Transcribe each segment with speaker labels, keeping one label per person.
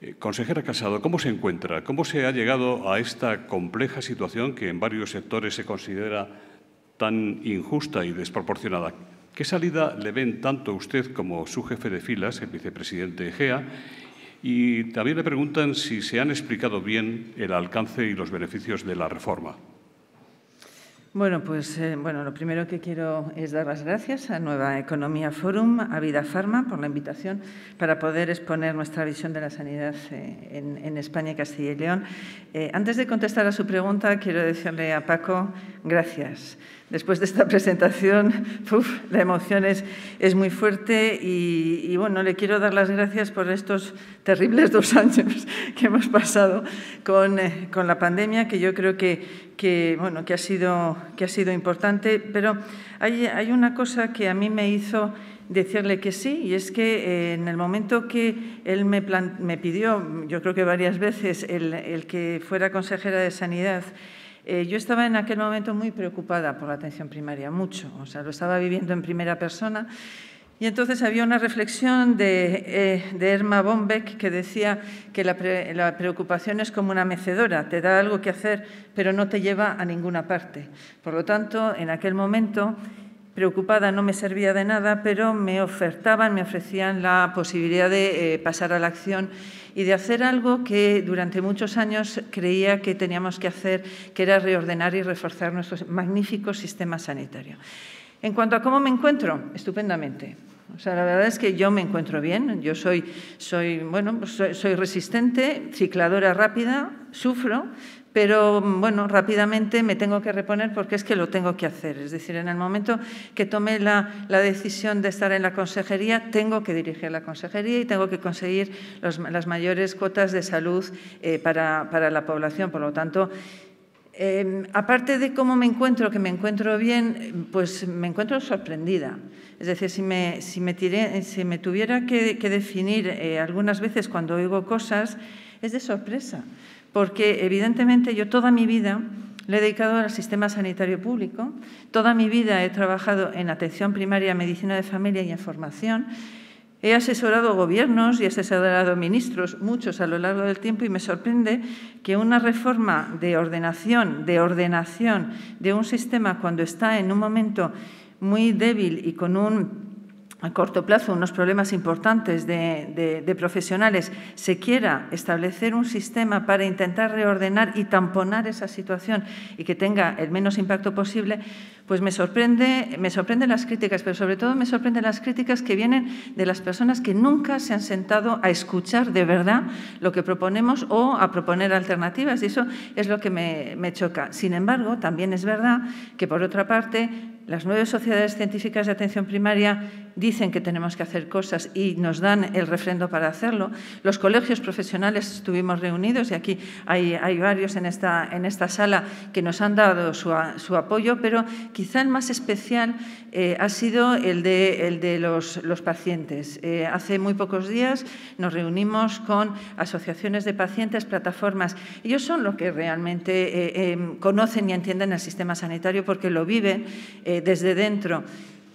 Speaker 1: Eh, consejera Casado, ¿cómo se encuentra? ¿Cómo se ha llegado a esta compleja situación que en varios sectores se considera tan injusta y desproporcionada? ¿Qué salida le ven tanto usted como su jefe de filas, el vicepresidente Egea? Y también le preguntan si se han explicado bien el alcance y los beneficios de la reforma.
Speaker 2: Bueno, pues eh, bueno, lo primero que quiero es dar las gracias a Nueva Economía Forum, a Vida Pharma, por la invitación para poder exponer nuestra visión de la sanidad eh, en, España y Castilla y León. Eh, antes de contestar a su pregunta, quiero decirle a Paco gracias después de esta presentación, la emoción es, muy fuerte y, bueno, le quiero dar las gracias por estos terribles dos años que hemos pasado con, eh, la pandemia, que yo creo que, bueno, que, ha, sido, que ha sido importante, pero hay, hay una cosa que a mí me hizo decirle que sí, y es que eh, en el momento que él me, me pidió, yo creo que varias veces, el, el que fuera consejera de Sanidad, eh, yo estaba en aquel momento muy preocupada por la atención primaria, mucho, o sea, lo estaba viviendo en primera persona. Y entonces había una reflexión de, eh, de Erma Bombeck que decía que la, la, preocupación es como una mecedora, te da algo que hacer, pero no te lleva a ninguna parte. Por lo tanto, en aquel momento preocupada no me servía de nada, pero me ofertaban, me ofrecían la posibilidad de eh, pasar a la acción y de hacer algo que durante muchos años creía que teníamos que hacer, que era reordenar y reforzar nuestro magnífico sistema sanitario. En cuanto a cómo me encuentro, estupendamente. O sea, la verdad es que yo me encuentro bien. Yo soy, soy, bueno, soy resistente, cicladora rápida, sufro, pero bueno, rápidamente me tengo que reponer porque es que lo tengo que hacer. Es decir, en el momento que tomé la, decisión de estar en la consejería, tengo que dirigir la consejería y tengo que conseguir las mayores cuotas de salud eh, para, para, la población. Por lo tanto, em, aparte de cómo me encuentro, que me encuentro bien, pues me encuentro sorprendida. Es decir, si me, si me, si me tuviera que, definir eh, algunas veces cuando oigo cosas, es de sorpresa porque evidentemente yo toda mi vida le he dedicado al sistema sanitario público, toda mi vida he trabajado en atención primaria, medicina de familia y en formación. He asesorado gobiernos y he asesorado ministros, muchos a lo largo del tiempo, y me sorprende que una reforma de ordenación, de ordenación de un sistema cuando está en un momento muy débil y con un a corto plazo unos problemas importantes de, profesionales, se quiera establecer un sistema para intentar reordenar y tamponar esa situación y que tenga el menos impacto posible, pues me sorprende, me sorprenden las críticas, pero sobre todo me sorprenden las críticas que vienen de las personas que nunca se han sentado a escuchar de verdad lo que proponemos o a proponer alternativas. Y eso es lo que me, me choca. Sin embargo, también es verdad que, por otra parte, las nueve sociedades científicas de atención primaria dicen que tenemos que hacer cosas y nos dan el refrendo para hacerlo. Los colegios profesionales estuvimos reunidos y aquí hay, varios en esta, en esta, sala que nos han dado su, apoyo, pero quizá el más especial eh, ha sido el de, el de los, pacientes. Eh, hace muy pocos días nos reunimos con asociaciones de pacientes, plataformas. Ellos son los que realmente eh, em, conocen y entienden el sistema sanitario porque lo viven desde dentro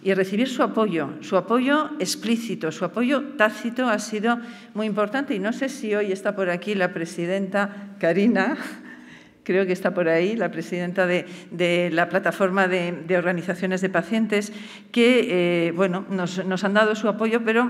Speaker 2: y recibir su apoyo, su apoyo explícito, su apoyo tácito ha sido muy importante. Y no sé si hoy está por aquí la presidenta Karina, creo que está por ahí, la presidenta de, la plataforma de, organizaciones de pacientes, que eh, bueno, nos, nos han dado su apoyo, pero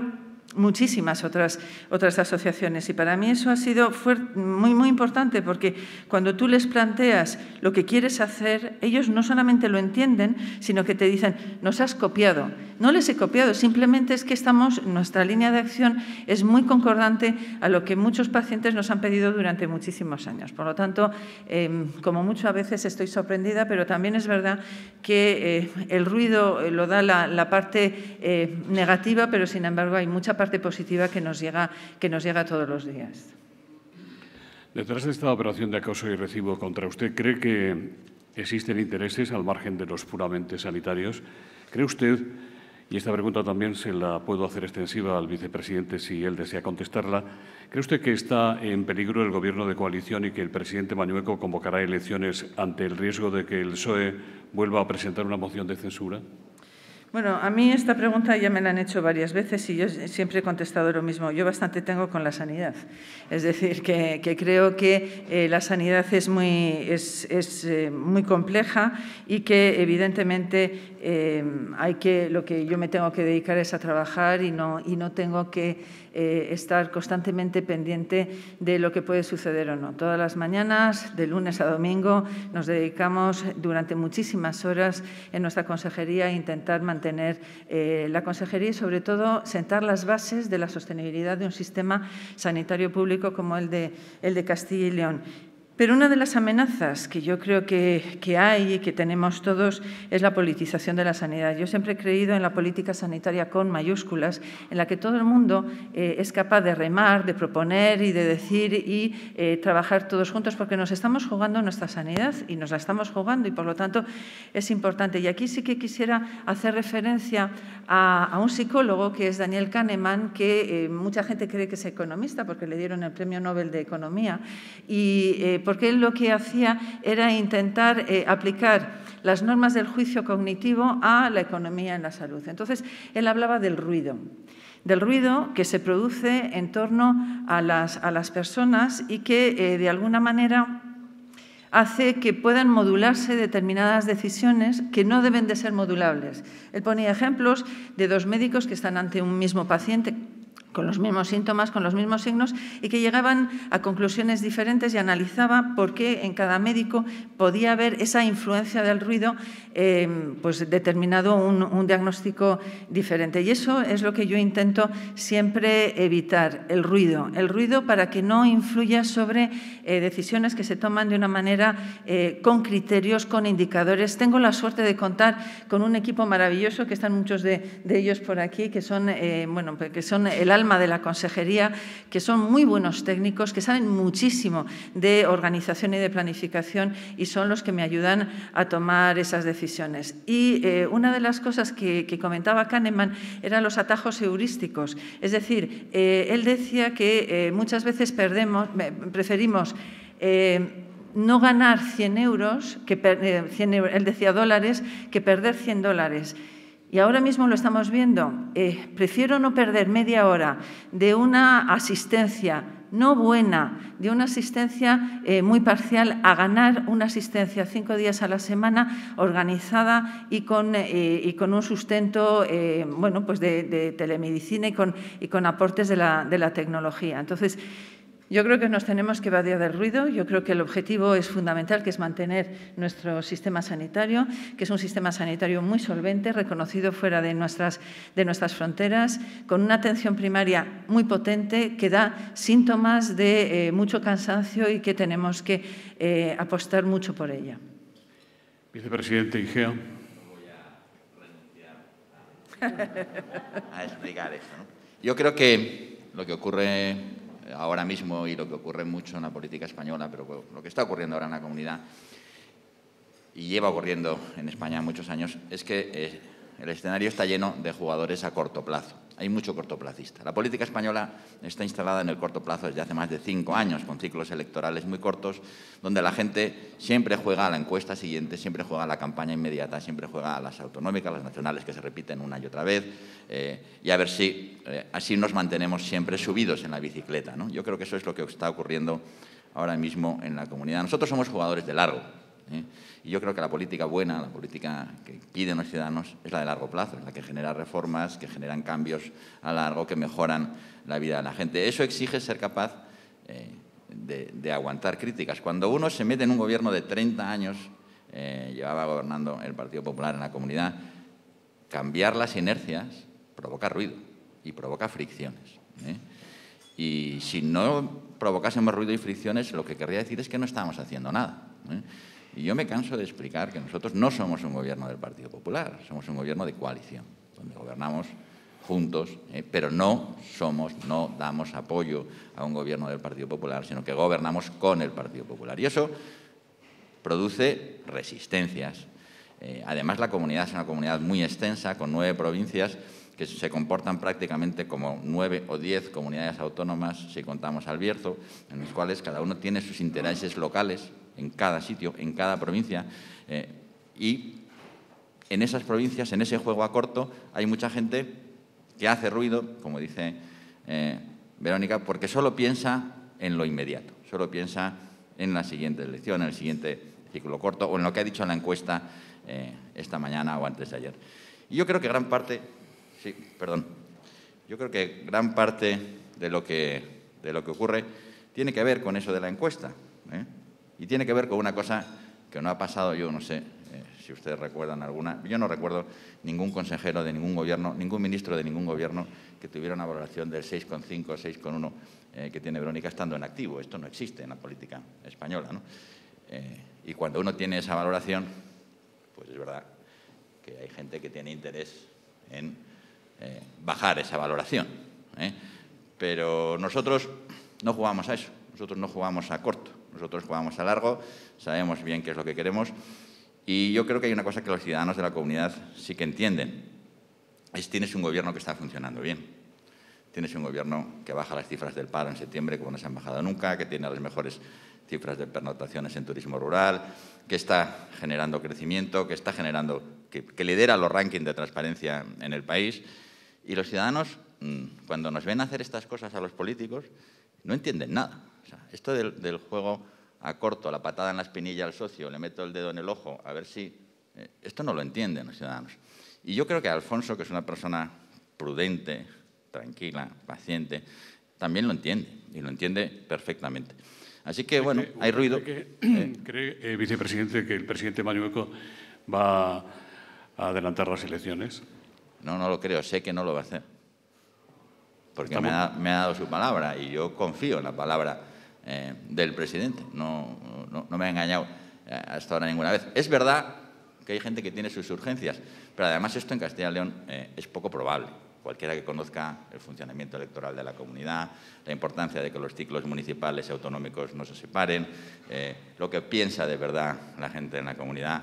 Speaker 2: muchísimas otras, otras asociaciones. Y para mí eso ha sido muy, muy importante porque cuando tú les planteas lo que quieres hacer, ellos no solamente lo entienden, sino que te dicen, nos has copiado. No les he copiado, simplemente es que estamos, nuestra línea de acción es muy concordante a lo que muchos pacientes nos han pedido durante muchísimos años. Por lo tanto, em, como mucho a veces estoy sorprendida, pero también es verdad que eh, el ruido lo da la, parte eh, negativa, pero sin embargo hay mucha parte positiva que nos llega, que nos llega todos los días.
Speaker 1: Detrás de esta operación de acoso y recibo contra usted, ¿cree que existen intereses al margen de los puramente sanitarios? ¿Cree usted, y esta pregunta también se la puedo hacer extensiva al vicepresidente si él desea contestarla, ¿cree usted que está en peligro el gobierno de coalición y que el presidente Mañueco convocará elecciones ante el riesgo de que el PSOE vuelva a presentar una moción de censura?
Speaker 2: Bueno, a mí esta pregunta ya me la han hecho varias veces y yo siempre he contestado lo mismo. Yo bastante tengo con la sanidad. Es decir, que, creo que eh, la sanidad es eh, muy compleja y que evidentemente eh, hay que, lo que yo me tengo que dedicar es a trabajar y no, y no tengo que estar constantemente pendiente de lo que puede suceder o no. Todas las mañanas, de lunes a domingo, nos dedicamos durante muchísimas horas en nuestra consejería a intentar mantener tener eh, la consejería y, sobre todo, sentar las bases de la sostenibilidad de un sistema sanitario público como el de, el de Castilla y León. Pero una de las amenazas que yo creo que, hay y que tenemos todos es la politización de la sanidad. Yo siempre he creído en la política sanitaria con mayúsculas, en la que todo el mundo eh, es capaz de remar, de proponer y de decir y eh, trabajar todos juntos, porque nos estamos jugando nuestra sanidad y nos la estamos jugando y, por lo tanto, es importante. Y aquí sí que quisiera hacer referencia a, un psicólogo que es Daniel Kahneman, que eh, mucha gente cree que es economista porque le dieron el Premio Nobel de Economía. Y porque él lo que hacía era intentar eh, aplicar las normas del juicio cognitivo a la economía en la salud. Entonces, él hablaba del ruido del ruido que se produce en torno a las, personas y que, eh, de alguna manera, hace que puedan modularse determinadas decisiones que no deben de ser modulables. Él ponía ejemplos de dos médicos que están ante un mismo paciente con los mismos síntomas, con los mismos signos, y que llegaban a conclusiones diferentes y analizaba por qué en cada médico podía haber esa influencia del ruido, eh, pues determinado un, diagnóstico diferente. Y eso es lo que yo intento siempre evitar, el ruido. El ruido para que no influya sobre eh, decisiones que se toman de una manera eh, con criterios, con indicadores. Tengo la suerte de contar con un equipo maravilloso, que están muchos de, ellos por aquí, que son, bueno, que son el alma de la consejería, que son muy buenos técnicos, que saben muchísimo de organización y de planificación y son los que me ayudan a tomar esas decisiones. Y eh, una de las cosas que, comentaba Kahneman eran los atajos heurísticos. Es decir, eh, él decía que eh, muchas veces perdemos, preferimos no ganar 100 euros, 100, él decía dólares, que perder 100 dólares. Y ahora mismo lo estamos viendo. Eh, prefiero no perder media hora de una asistencia no buena, de una asistencia eh, muy parcial, a ganar una asistencia cinco días a la semana organizada y con, eh, un sustento bueno, pues de, telemedicina y con, y con aportes de la, de la tecnología. Entonces, yo creo que nos tenemos que evadir del ruido. Yo creo que el objetivo es fundamental, que es mantener nuestro sistema sanitario, que es un sistema sanitario muy solvente, reconocido fuera de nuestras, de nuestras fronteras, con una atención primaria muy potente, que da síntomas de eh, mucho cansancio y que tenemos que eh, apostar mucho por ella.
Speaker 1: Vicepresidente Igea. No
Speaker 3: voy a renunciar a explicar esto. Yo creo que lo que ocurre ahora mismo y lo que ocurre mucho en la política española, pero lo que está ocurriendo ahora en la comunidad y lleva ocurriendo en España muchos años, es que eh, el escenario está lleno de jugadores a corto plazo. Hay mucho cortoplacista. La política española está instalada en el corto plazo desde hace más de cinco años, con ciclos electorales muy cortos, donde la gente siempre juega a la encuesta siguiente, siempre juega a la campaña inmediata, siempre juega a las autonómicas, las nacionales que se repiten una y otra vez, eh, y a ver si eh, así nos mantenemos siempre subidos en la bicicleta. ¿no? Yo creo que eso es lo que está ocurriendo ahora mismo en la comunidad. Nosotros somos jugadores de largo. ¿Eh? Y yo creo que la política buena, la política que piden los ciudadanos, es la de largo plazo, es la que genera reformas, que generan cambios a largo, que mejoran la vida de la gente. Eso exige ser capaz eh, de, aguantar críticas. Cuando uno se mete en un gobierno de 30 años, eh, llevaba gobernando el Partido Popular en la comunidad, cambiar las inercias provoca ruido y provoca fricciones. Y si no provocásemos ruido y fricciones, lo que querría decir es que no estamos haciendo nada. Y yo me canso de explicar que nosotros no somos un gobierno del Partido Popular, somos un gobierno de coalición, donde gobernamos juntos, ¿eh? pero no somos, no damos apoyo a un gobierno del Partido Popular, sino que gobernamos con el Partido Popular. Y eso produce resistencias. Eh, además, la comunidad es una comunidad muy extensa, con nueve provincias que se comportan prácticamente como nueve o diez comunidades autónomas, si contamos al Bierzo, en las cuales cada uno tiene sus intereses locales en cada sitio, en cada provincia, eh, y en esas provincias, en ese juego a corto, hay mucha gente que hace ruido, como dice eh, Verónica, porque solo piensa en lo inmediato, solo piensa en la siguiente elección, en el siguiente ciclo corto o en lo que ha dicho en la encuesta eh, esta mañana o antes de ayer. Y yo creo que gran parte, sí, perdón, yo creo que gran parte de lo que, de lo que ocurre tiene que ver con eso de la encuesta. Y tiene que ver con una cosa que no ha pasado, yo no sé eh, si ustedes recuerdan alguna, yo no recuerdo ningún consejero de ningún gobierno, ningún ministro de ningún gobierno que tuviera una valoración del 6,5 o 6,1 que tiene Verónica estando en activo. Esto no existe en la política española. ¿no? y cuando uno tiene esa valoración, pues es verdad que hay gente que tiene interés en eh, bajar esa valoración. ¿eh? Pero nosotros no jugamos a eso, nosotros no jugamos a corto, nosotros jugamos a largo, sabemos bien qué es lo que queremos y yo creo que hay una cosa que los ciudadanos de la comunidad sí que entienden, es tienes un gobierno que está funcionando bien. Tienes un gobierno que baja las cifras del paro en septiembre como no se han bajado nunca, que tiene las mejores cifras de pernotaciones en turismo rural, que está generando crecimiento, que está generando, que, lidera los rankings de transparencia en el país. Y los ciudadanos, mm, cuando nos ven hacer estas cosas a los políticos, no entienden nada. Esto del, juego a corto, la patada en la espinilla al socio, le meto el dedo en el ojo, a ver si... Eh, esto no lo entienden los ciudadanos. Y yo creo que Alfonso, que es una persona prudente, tranquila, paciente, también lo entiende, y lo entiende perfectamente. Así que, bueno, hay ruido.
Speaker 1: ¿Cree, ¿cree eh, vicepresidente, que el presidente Mañueco va a adelantar las elecciones?
Speaker 3: No, no lo creo. Sé que no lo va a hacer. Porque me ha, dado su palabra y yo confío en la palabra eh, del presidente. No, no, me ha engañado eh, hasta ahora ninguna vez. Es verdad que hay gente que tiene sus urgencias, pero además esto en Castilla y León es poco probable cualquiera que conozca el funcionamiento electoral de la comunidad, la importancia de que los ciclos municipales y autonómicos no se separen, eh, lo que piensa de verdad la gente en la comunidad,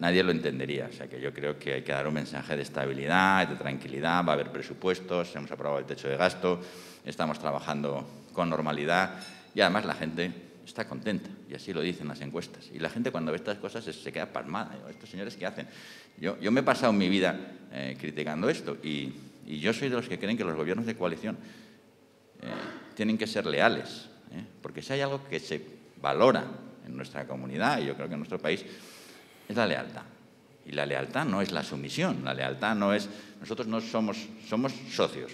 Speaker 3: nadie lo entendería. O sea que yo creo que hay que dar un mensaje de estabilidad, de tranquilidad, va a haber presupuestos, hemos aprobado el techo de gasto, estamos trabajando con normalidad y además la gente está contenta, y así lo dicen las encuestas. Y la gente cuando ve estas cosas se, queda palmada. ¿Estos señores qué hacen? Yo, yo me he pasado mi vida eh, criticando esto y, yo soy de los que creen que los gobiernos de coalición eh, tienen que ser leales, ¿eh? porque si hay algo que se valora en nuestra comunidad, y yo creo que en nuestro país, es la lealtad. Y la lealtad no es la sumisión, la lealtad no es... Nosotros no somos, somos socios.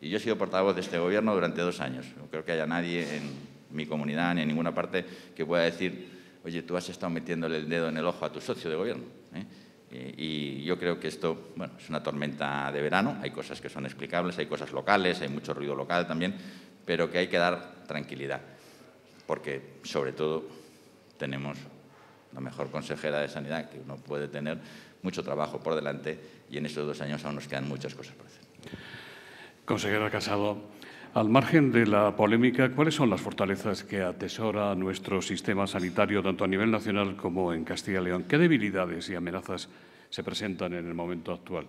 Speaker 3: Y yo he sido portavoz de este gobierno durante dos años. No creo que haya nadie en mi comunidad ni en ninguna parte que pueda decir, oye, tú has estado metiéndole el dedo en el ojo a tu socio de gobierno. ¿eh? Y, yo creo que esto bueno, es una tormenta de verano, hay cosas que son explicables, hay cosas locales, hay mucho ruido local también, pero que hay que dar tranquilidad, porque sobre todo tenemos la mejor consejera de sanidad que uno puede tener, mucho trabajo por delante y en estos dos años aún nos quedan muchas cosas por.
Speaker 1: Consejera Casado, al margen de la polémica, ¿cuáles son las fortalezas que atesora nuestro sistema sanitario, tanto a nivel nacional como en Castilla y León? ¿Qué debilidades y amenazas se presentan en el momento actual?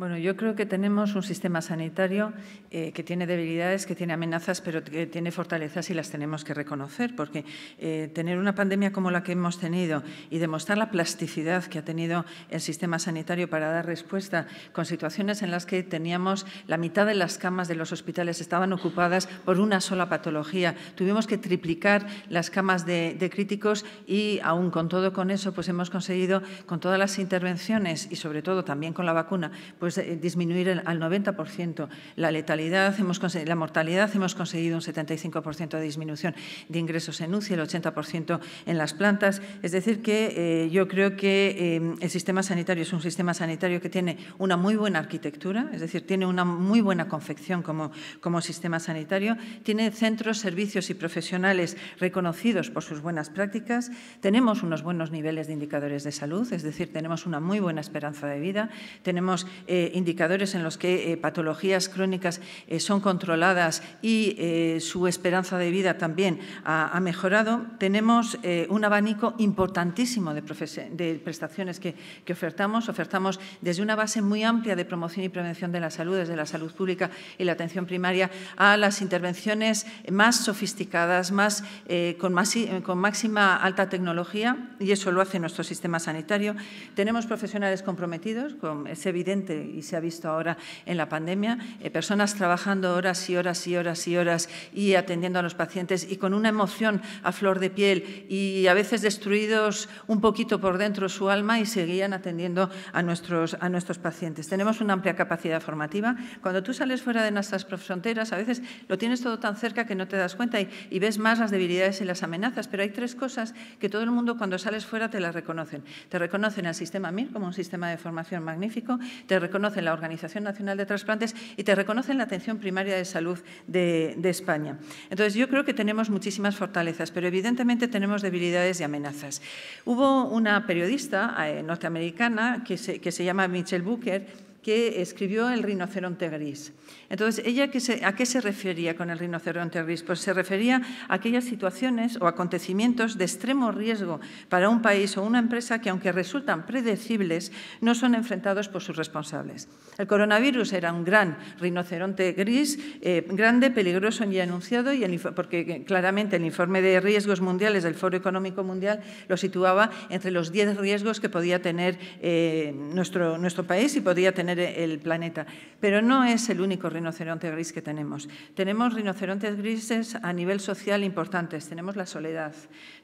Speaker 2: Bueno, yo creo que tenemos un sistema sanitario eh, que tiene debilidades, que tiene amenazas, pero que tiene fortalezas y las tenemos que reconocer, porque eh, tener una pandemia como la que hemos tenido y demostrar la plasticidad que ha tenido el sistema sanitario para dar respuesta con situaciones en las que teníamos la mitad de las camas de los hospitales estaban ocupadas por una sola patología. Tuvimos que triplicar las camas de, críticos y aún con todo con eso, pues hemos conseguido con todas las intervenciones y sobre todo también con la vacuna, pues pues, eh, disminuir al 90% la letalidad, la mortalidad, hemos conseguido un 75% de disminución de ingresos en UCI, el 80% en las plantas. Es decir, que eh, yo creo que eh, el sistema sanitario es un sistema sanitario que tiene una muy buena arquitectura, es decir, tiene una muy buena confección como, como sistema sanitario, tiene centros, servicios y profesionales reconocidos por sus buenas prácticas, tenemos unos buenos niveles de indicadores de salud, es decir, tenemos una muy buena esperanza de vida, tenemos indicadores en los que patologías crónicas son controladas y su esperanza de vida también ha, mejorado, tenemos un abanico importantísimo de, prestaciones que, que ofertamos. Ofertamos desde una base muy amplia de promoción y prevención de la salud, desde la salud pública y la atención primaria, a las intervenciones más sofisticadas, más, eh, con, con máxima alta tecnología, y eso lo hace nuestro sistema sanitario. Tenemos profesionales comprometidos, es evidente y se ha visto ahora en la pandemia, eh, personas trabajando horas y horas y horas y horas y atendiendo a los pacientes y con una emoción a flor de piel y a veces destruidos un poquito por dentro su alma y seguían atendiendo a nuestros, a nuestros pacientes. Tenemos una amplia capacidad formativa. Cuando tú sales fuera de nuestras fronteras, a veces lo tienes todo tan cerca que no te das cuenta y, ves más las debilidades y las amenazas, pero hay tres cosas que todo el mundo cuando sales fuera te las reconocen. Te reconocen el sistema MIR como un sistema de formación magnífico, te reconocen la Organización Nacional de Trasplantes y te reconocen la atención primaria de salud de, España. Entonces, yo creo que tenemos muchísimas fortalezas, pero evidentemente tenemos debilidades y amenazas. Hubo una periodista eh, norteamericana que se, que se llama Michelle Booker que escribió El rinoceronte gris. Entonces, ¿ella a qué se refería con el rinoceronte gris? Pues se refería a aquellas situaciones o acontecimientos de extremo riesgo para un país o una empresa que, aunque resultan predecibles, no son enfrentados por sus responsables. El coronavirus era un gran rinoceronte gris, eh, grande, peligroso y anunciado, y porque claramente el informe de riesgos mundiales del Foro Económico Mundial lo situaba entre los 10 riesgos que podía tener eh, nuestro, nuestro país y podía tener el planeta. Pero no es el único rinoceronte gris que tenemos. Tenemos rinocerontes grises a nivel social importantes. Tenemos la soledad,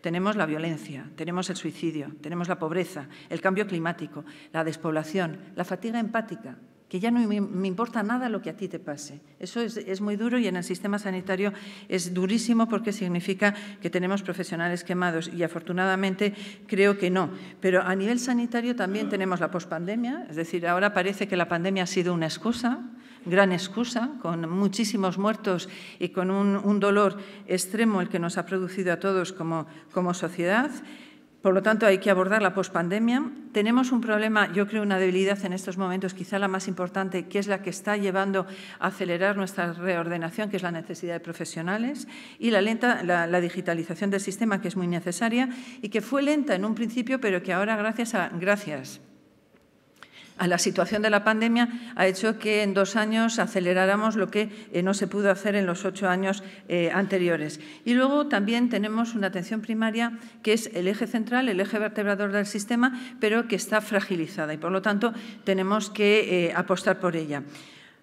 Speaker 2: tenemos la violencia, tenemos el suicidio, tenemos la pobreza, el cambio climático, la despoblación, la fatiga empática, que ya no me, importa nada lo que a ti te pase. Eso es, es, muy duro y en el sistema sanitario es durísimo porque significa que tenemos profesionales quemados y afortunadamente creo que no. Pero a nivel sanitario también tenemos la pospandemia, es decir, ahora parece que la pandemia ha sido una excusa gran excusa, con muchísimos muertos y con un, dolor extremo el que nos ha producido a todos como, como sociedad. Por lo tanto, hay que abordar la pospandemia. Tenemos un problema, yo creo, una debilidad en estos momentos, quizá la más importante, que es la que está llevando a acelerar nuestra reordenación, que es la necesidad de profesionales, y la, lenta, la, digitalización del sistema, que es muy necesaria y que fue lenta en un principio, pero que ahora, gracias a, gracias a la situación de la pandemia ha hecho que en dos años aceleráramos lo que eh, no se pudo hacer en los ocho años eh, anteriores. Y luego también tenemos una atención primaria que es el eje central, el eje vertebrador del sistema, pero que está fragilizada y, por lo tanto, tenemos que eh, apostar por ella.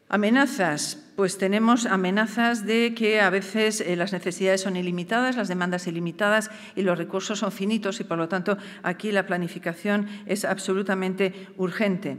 Speaker 2: Amenazas. Pues tenemos amenazas de que a veces eh, las necesidades son ilimitadas, las demandas ilimitadas y los recursos son finitos y, por lo tanto, aquí la planificación es absolutamente urgente.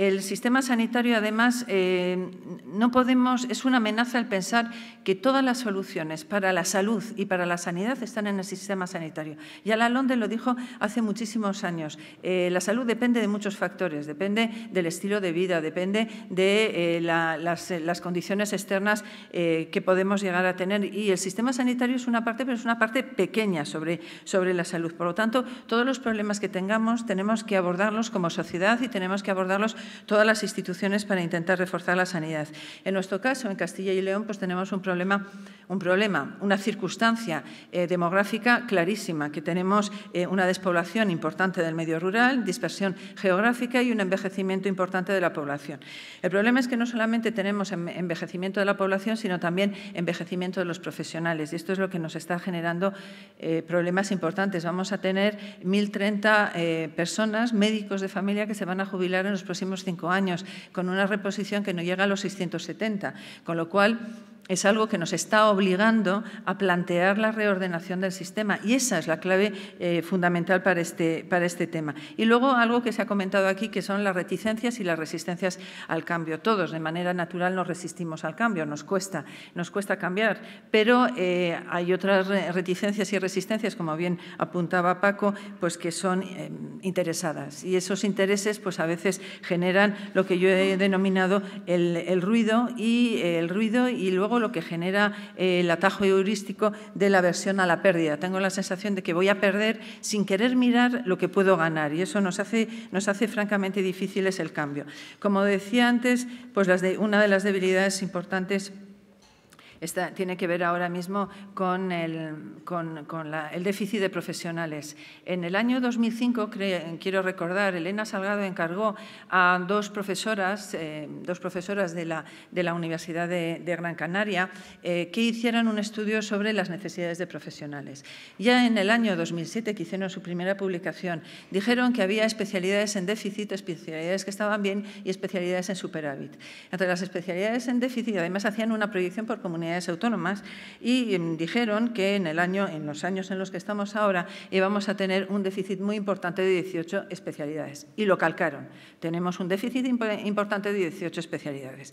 Speaker 2: El sistema sanitario, además, eh, no podemos, es una amenaza el pensar que todas las soluciones para la salud y para la sanidad están en el sistema sanitario. Ya la Londe lo dijo hace muchísimos años. Eh, la salud depende de muchos factores, depende del estilo de vida, depende de eh, las, condiciones externas que podemos llegar a tener. Y el sistema sanitario es una parte, pero es una parte pequeña sobre, sobre la salud. Por lo tanto, todos los problemas que tengamos tenemos que abordarlos como sociedad y tenemos que abordarlos todas las instituciones para intentar reforzar la sanidad. En nuestro caso, en Castilla y León, pues tenemos un problema, un problema una circunstancia eh, demográfica clarísima, que tenemos eh, una despoblación importante del medio rural, dispersión geográfica y un envejecimiento importante de la población. El problema es que no solamente tenemos envejecimiento de la población, sino también envejecimiento de los profesionales. Y esto es lo que nos está generando eh, problemas importantes. Vamos a tener 1.030 personas, médicos de familia, que se van a jubilar en los próximos cinco años, con una reposición que no llega a los 670, con lo cual es algo que nos está obligando a plantear la reordenación del sistema y esa es la clave eh, fundamental para este, para este tema. Y luego algo que se ha comentado aquí, que son las reticencias y las resistencias al cambio. Todos de manera natural nos resistimos al cambio, nos cuesta, nos cuesta cambiar, pero eh, hay otras reticencias y resistencias, como bien apuntaba Paco, pues que son eh, interesadas y esos intereses pues a veces generan lo que yo he denominado el, el ruido y el ruido y luego lo que genera eh, el atajo heurístico de la aversión a la pérdida. Tengo la sensación de que voy a perder sin querer mirar lo que puedo ganar y eso nos hace, nos hace francamente difíciles el cambio. Como decía antes, pues una de las debilidades importantes tiene que ver ahora mismo con, el, déficit de profesionales. En el año 2005, quiero recordar, Elena Salgado encargó a dos profesoras, eh, dos profesoras de la, de la Universidad de, Gran Canaria eh, que hicieran un estudio sobre las necesidades de profesionales. Ya en el año 2007, que hicieron su primera publicación, dijeron que había especialidades en déficit, especialidades que estaban bien y especialidades en superávit. Entre las especialidades en déficit, además hacían una proyección por autónomas y em, dijeron que en, el año, en los años en los que estamos ahora íbamos a tener un déficit muy importante de 18 especialidades. Y lo calcaron. Tenemos un déficit importante de 18 especialidades.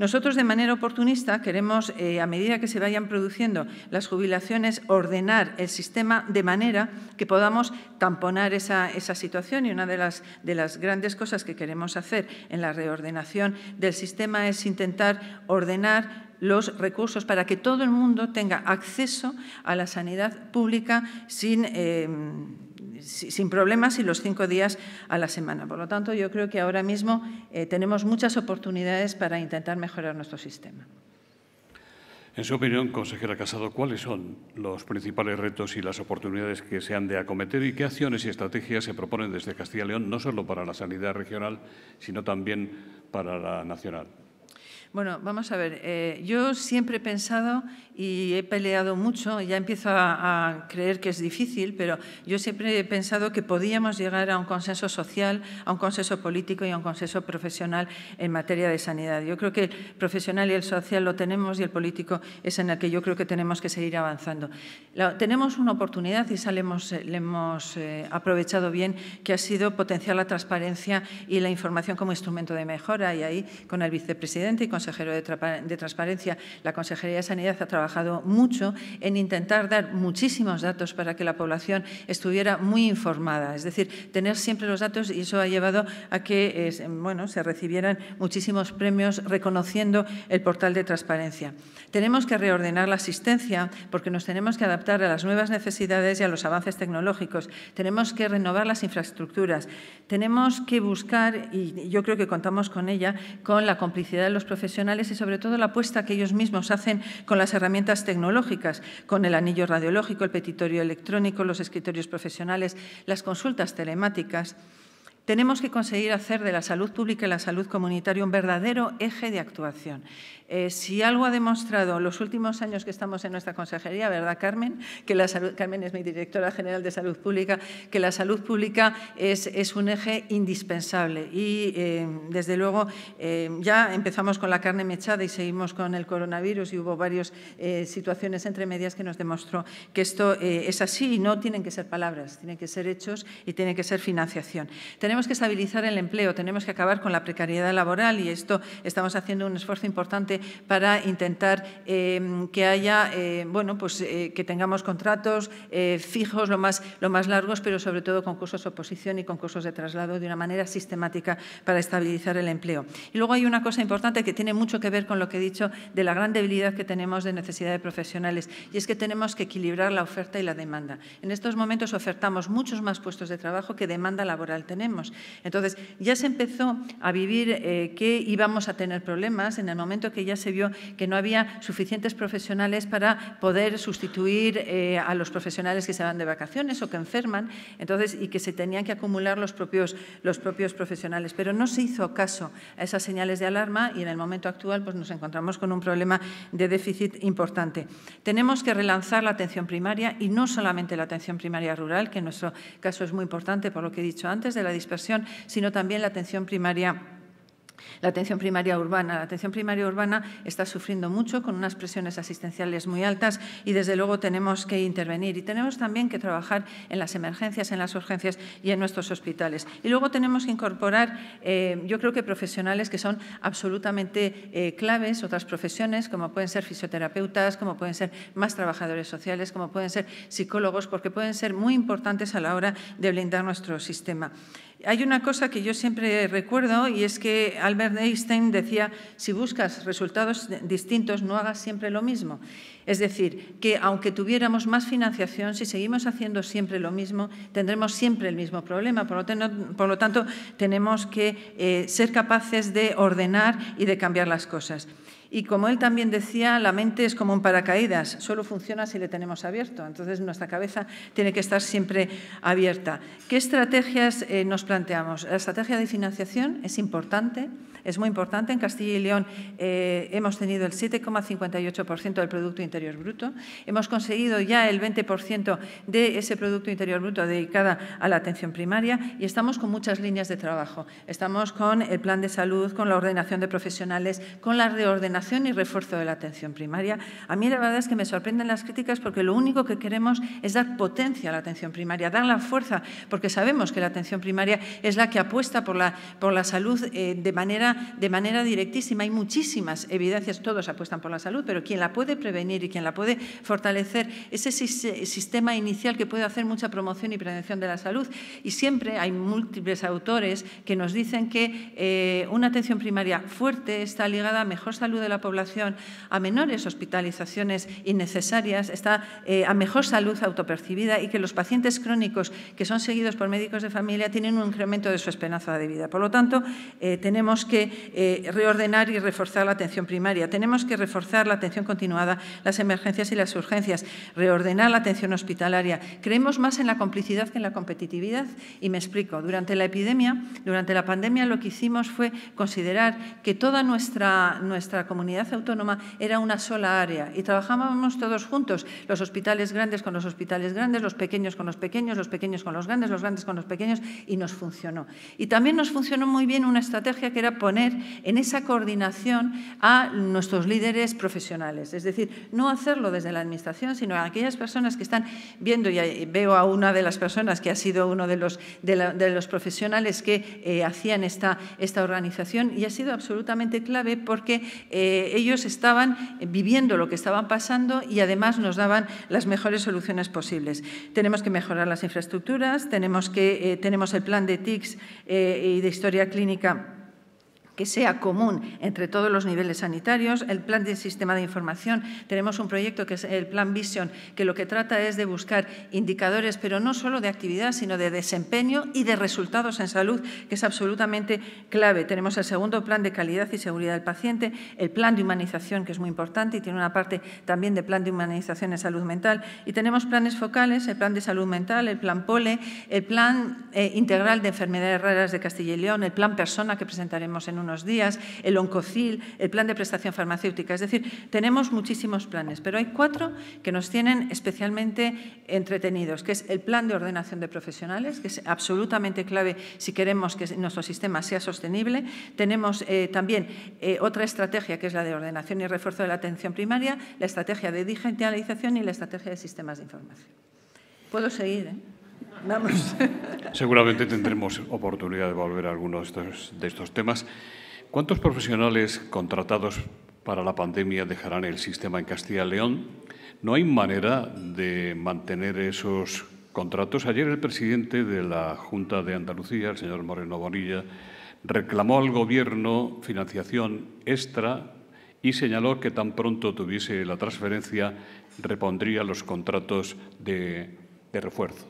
Speaker 2: Nosotros, de manera oportunista, queremos, eh, a medida que se vayan produciendo las jubilaciones, ordenar el sistema de manera que podamos tamponar esa, esa situación. Y una de las, de las grandes cosas que queremos hacer en la reordenación del sistema es intentar ordenar los recursos para que todo el mundo tenga acceso a la sanidad pública sin, eh, sin problemas y los cinco días a la semana. Por lo tanto, yo creo que ahora mismo eh, tenemos muchas oportunidades para intentar mejorar nuestro sistema.
Speaker 1: En su opinión, consejera Casado, ¿cuáles son los principales retos y las oportunidades que se han de acometer y qué acciones y estrategias se proponen desde Castilla y León, no solo para la sanidad regional, sino también para la nacional?
Speaker 2: Bueno, vamos a ver. Eh, yo siempre he pensado y he peleado mucho, ya empiezo a, creer que es difícil, pero yo siempre he pensado que podíamos llegar a un consenso social, a un consenso político y a un consenso profesional en materia de sanidad. Yo creo que el profesional y el social lo tenemos y el político es en el que yo creo que tenemos que seguir avanzando. tenemos una oportunidad y esa le hemos, le hemos eh, aprovechado bien, que ha sido potenciar la transparencia y la información como instrumento de mejora. Y ahí, con el vicepresidente y con consejero de, Transparencia, la Consejería de Sanidad ha trabajado mucho en intentar dar muchísimos datos para que la población estuviera muy informada. Es decir, tener siempre los datos y eso ha llevado a que bueno, se recibieran muchísimos premios reconociendo el portal de transparencia. Tenemos que reordenar la asistencia porque nos tenemos que adaptar a las nuevas necesidades y a los avances tecnológicos. Tenemos que renovar las infraestructuras. Tenemos que buscar, y yo creo que contamos con ella, con la complicidad de los profesionales y sobre todo la apuesta que ellos mismos hacen con las herramientas tecnológicas, con el anillo radiológico, el petitorio electrónico, los escritorios profesionales, las consultas telemáticas. Tenemos que conseguir hacer de la salud pública y la salud comunitaria un verdadero eje de actuación. Eh, si algo ha demostrado los últimos años que estamos en nuestra consejería, ¿verdad, Carmen? Que Carmen es mi directora general de salud pública, que la salud pública es, es un eje indispensable. Y, eh, desde luego, eh, ya empezamos con la carne mechada y seguimos con el coronavirus y hubo varias situaciones entre medias que nos demostró que esto es así y no tienen que ser palabras, tienen que ser hechos y tiene que ser financiación. Tenemos que estabilizar el empleo, tenemos que acabar con la precariedad laboral y esto estamos haciendo un esfuerzo importante para intentar em, que haya, eh, bueno, pues eh, que tengamos contratos eh, fijos lo más, lo más largos, pero sobre todo concursos de oposición y concursos de traslado de una manera sistemática para estabilizar el empleo. Y luego hay una cosa importante que tiene mucho que ver con lo que he dicho de la gran debilidad que tenemos de necesidad de profesionales y es que tenemos que equilibrar la oferta y la demanda. En estos momentos ofertamos muchos más puestos de trabajo que demanda laboral tenemos. Entonces, ya se empezó a vivir que íbamos a tener problemas en el momento que ya se vio que no había suficientes profesionales para poder sustituir eh, a los profesionales que se van de vacaciones o que enferman, entonces, y que se tenían que acumular los propios, los propios profesionales. Pero no se hizo caso a esas señales de alarma y en el momento actual pues, nos encontramos con un problema de déficit importante. Tenemos que relanzar la atención primaria y no solamente la atención primaria rural, que en nuestro caso es muy importante por lo que he dicho antes de la dispersión, sino también la atención primaria la atención primaria urbana. La atención primaria urbana está sufriendo mucho con unas presiones asistenciales muy altas y desde luego tenemos que intervenir y tenemos también que trabajar en las emergencias, en las urgencias y en nuestros hospitales. Y luego tenemos que incorporar, eh, yo creo que profesionales que son absolutamente eh, claves, otras profesiones como pueden ser fisioterapeutas, como pueden ser más trabajadores sociales, como pueden ser psicólogos, porque pueden ser muy importantes a la hora de blindar nuestro sistema. Hay una cosa que yo siempre recuerdo y es que Albert Einstein decía, si buscas resultados distintos, no hagas siempre lo mismo. Es decir, que aunque tuviéramos más financiación, si seguimos haciendo siempre lo mismo, tendremos siempre el mismo problema. Por lo, tanto, tenemos que eh, ser capaces de ordenar y de cambiar las cosas. Y como él también decía, la mente es como un paracaídas, solo funciona si le tenemos abierto. Entonces, nuestra cabeza tiene que estar siempre abierta. ¿Qué estrategias eh, nos planteamos? La estrategia de financiación es importante es muy importante. En Castilla y León eh, hemos tenido el 7,58% del Producto Interior Bruto. Hemos conseguido ya el 20% de ese Producto Interior Bruto dedicada a la atención primaria y estamos con muchas líneas de trabajo. Estamos con el plan de salud, con la ordenación de profesionales, con la reordenación y refuerzo de la atención primaria. A mí la verdad es que me sorprenden las críticas porque lo único que queremos es dar potencia a la atención primaria, dar la fuerza, porque sabemos que la atención primaria es la que apuesta por la, por la salud eh, de manera de manera directísima. Hay muchísimas evidencias, todos apuestan por la salud, pero quien la puede prevenir y quien la puede fortalecer es ese sistema inicial que puede hacer mucha promoción y prevención de la salud. Y siempre hay múltiples autores que nos dicen que eh, una atención primaria fuerte está ligada a mejor salud de la población, a menores hospitalizaciones innecesarias, está eh, a mejor salud autopercibida y que los pacientes crónicos que son seguidos por médicos de familia tienen un incremento de su esperanza de vida. Por lo tanto, eh, tenemos que eh, reordenar y reforzar la atención primaria. Tenemos que reforzar la atención continuada, las emergencias y las urgencias, reordenar la atención hospitalaria. Creemos más en la complicidad que en la competitividad y me explico. Durante la epidemia, durante la pandemia, lo que hicimos fue considerar que toda nuestra, nuestra comunidad autónoma era una sola área y trabajábamos todos juntos, los hospitales grandes con los hospitales grandes, los pequeños con los pequeños, los pequeños con los grandes, los grandes con los pequeños y nos funcionó. Y también nos funcionó muy bien una estrategia que era poner en esa coordinación a nuestros líderes profesionales. Es decir, no hacerlo desde la Administración, sino a aquellas personas que están viendo, y veo a una de las personas que ha sido uno de los, de los profesionales que eh, hacían esta, esta organización, y ha sido absolutamente clave porque eh, ellos estaban viviendo lo que estaban pasando y además nos daban las mejores soluciones posibles. Tenemos que mejorar las infraestructuras, tenemos, que, eh, tenemos el plan de TICS y de historia clínica que sea común entre todos los niveles sanitarios, el plan de sistema de información. Tenemos un proyecto que es el Plan Vision, que lo que trata es de buscar indicadores, pero no solo de actividad, sino de desempeño y de resultados en salud, que es absolutamente clave. Tenemos el segundo plan de calidad y seguridad del paciente, el plan de humanización, que es muy importante y tiene una parte también de plan de humanización en salud mental. Y tenemos planes focales, el plan de salud mental, el plan POLE, el plan eh, integral de enfermedades raras de Castilla y León, el plan Persona, que presentaremos en unos días, el Oncocil, el plan de prestación farmacéutica. Es decir, tenemos muchísimos planes, pero hay cuatro que nos tienen especialmente entretenidos, que es el plan de ordenación de profesionales, que es absolutamente clave si queremos que nuestro sistema sea sostenible. Tenemos eh, también eh, otra estrategia, que es la de ordenación y refuerzo de la atención primaria, la estrategia de digitalización y la estrategia de sistemas de información. Puedo seguir, ¿eh?
Speaker 1: Seguramente tendremos oportunidad de volver a algunos de estos temas. ¿Cuántos profesionales contratados para la pandemia dejarán el sistema en Castilla y León? ¿No hay manera de mantener esos contratos? Ayer el presidente de la Junta de Andalucía, el señor Moreno Bonilla, reclamó al Gobierno financiación extra y señaló que tan pronto tuviese la transferencia repondría los contratos de refuerzo.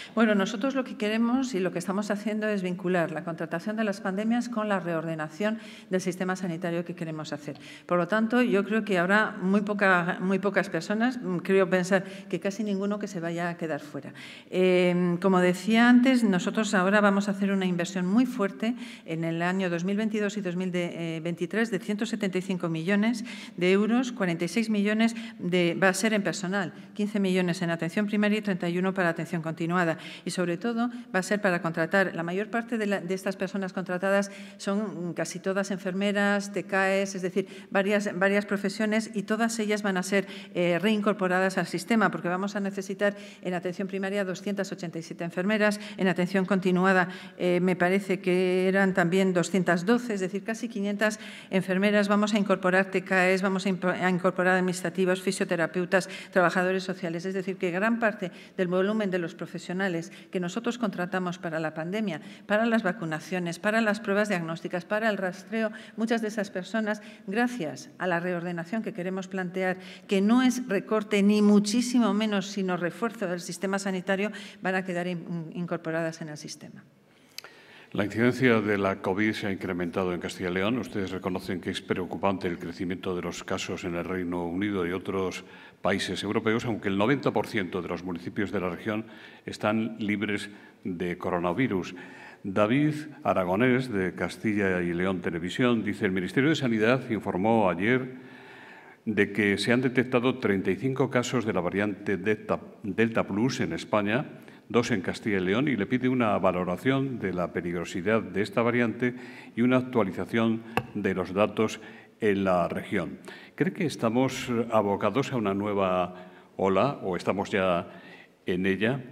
Speaker 2: Bueno, nosotros lo que queremos y lo que estamos haciendo es vincular la contratación de las pandemias con la reordenación del sistema sanitario que queremos hacer. Por lo tanto, yo creo que habrá muy, muy pocas personas, mm, creo pensar que casi ninguno que se vaya a quedar fuera. Eh, como decía antes, nosotros ahora vamos a hacer una inversión muy fuerte en el año 2022 y 2023 de 175 millones de euros, 46 millones de, va a ser en personal, 15 millones en atención primaria y 31 para atención continua y sobre todo va a ser para contratar. La mayor parte de, estas personas contratadas son casi todas enfermeras, TCAES, es decir, varias, varias profesiones y todas ellas van a ser eh, reincorporadas al sistema porque vamos a necesitar en atención primaria 287 enfermeras, en atención continuada eh, me parece que eran también 212, es decir, casi 500 enfermeras. Vamos a incorporar TCAES, vamos a incorporar administrativos, fisioterapeutas, trabajadores sociales, es decir, que gran parte del volumen de los profesionales que nosotros contratamos para la pandemia, para las vacunaciones, para las pruebas diagnósticas, para el rastreo, muchas de esas personas, gracias a la reordenación que queremos plantear, que no es recorte ni muchísimo menos, sino refuerzo del sistema sanitario, van a quedar incorporadas en el sistema.
Speaker 1: La incidencia de la COVID se ha incrementado en Castilla y León. Ustedes reconocen que es preocupante el crecimiento de los casos en el Reino Unido y otros países europeos, aunque el 90% de los municipios de la región están libres de coronavirus. David Aragonés, de Castilla y León Televisión, dice el Ministerio de Sanidad informó ayer de que se han detectado 35 casos de la variante Delta Plus en España dos en Castilla y León, y le pide una valoración de la peligrosidad de esta variante y una actualización de los datos en la región. ¿Cree que estamos abocados a una nueva ola o estamos ya en ella?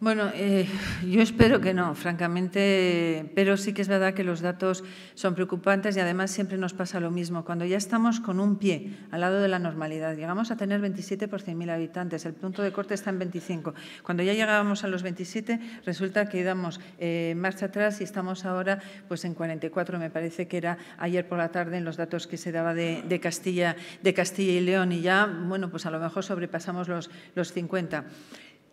Speaker 2: Bueno, eh, yo espero que no, francamente, pero sí que es verdad que los datos son preocupantes y además siempre nos pasa lo mismo. Cuando ya estamos con un pie al lado de la normalidad, llegamos a tener 27 por 100.000 habitantes, el punto de corte está en 25. Cuando ya llegábamos a los 27, resulta que damos eh, marcha atrás y estamos ahora pues en 44, me parece que era ayer por la tarde en los datos que se daba de, Castilla, de Castilla y León y ya, bueno, pues a lo mejor sobrepasamos los, los 50.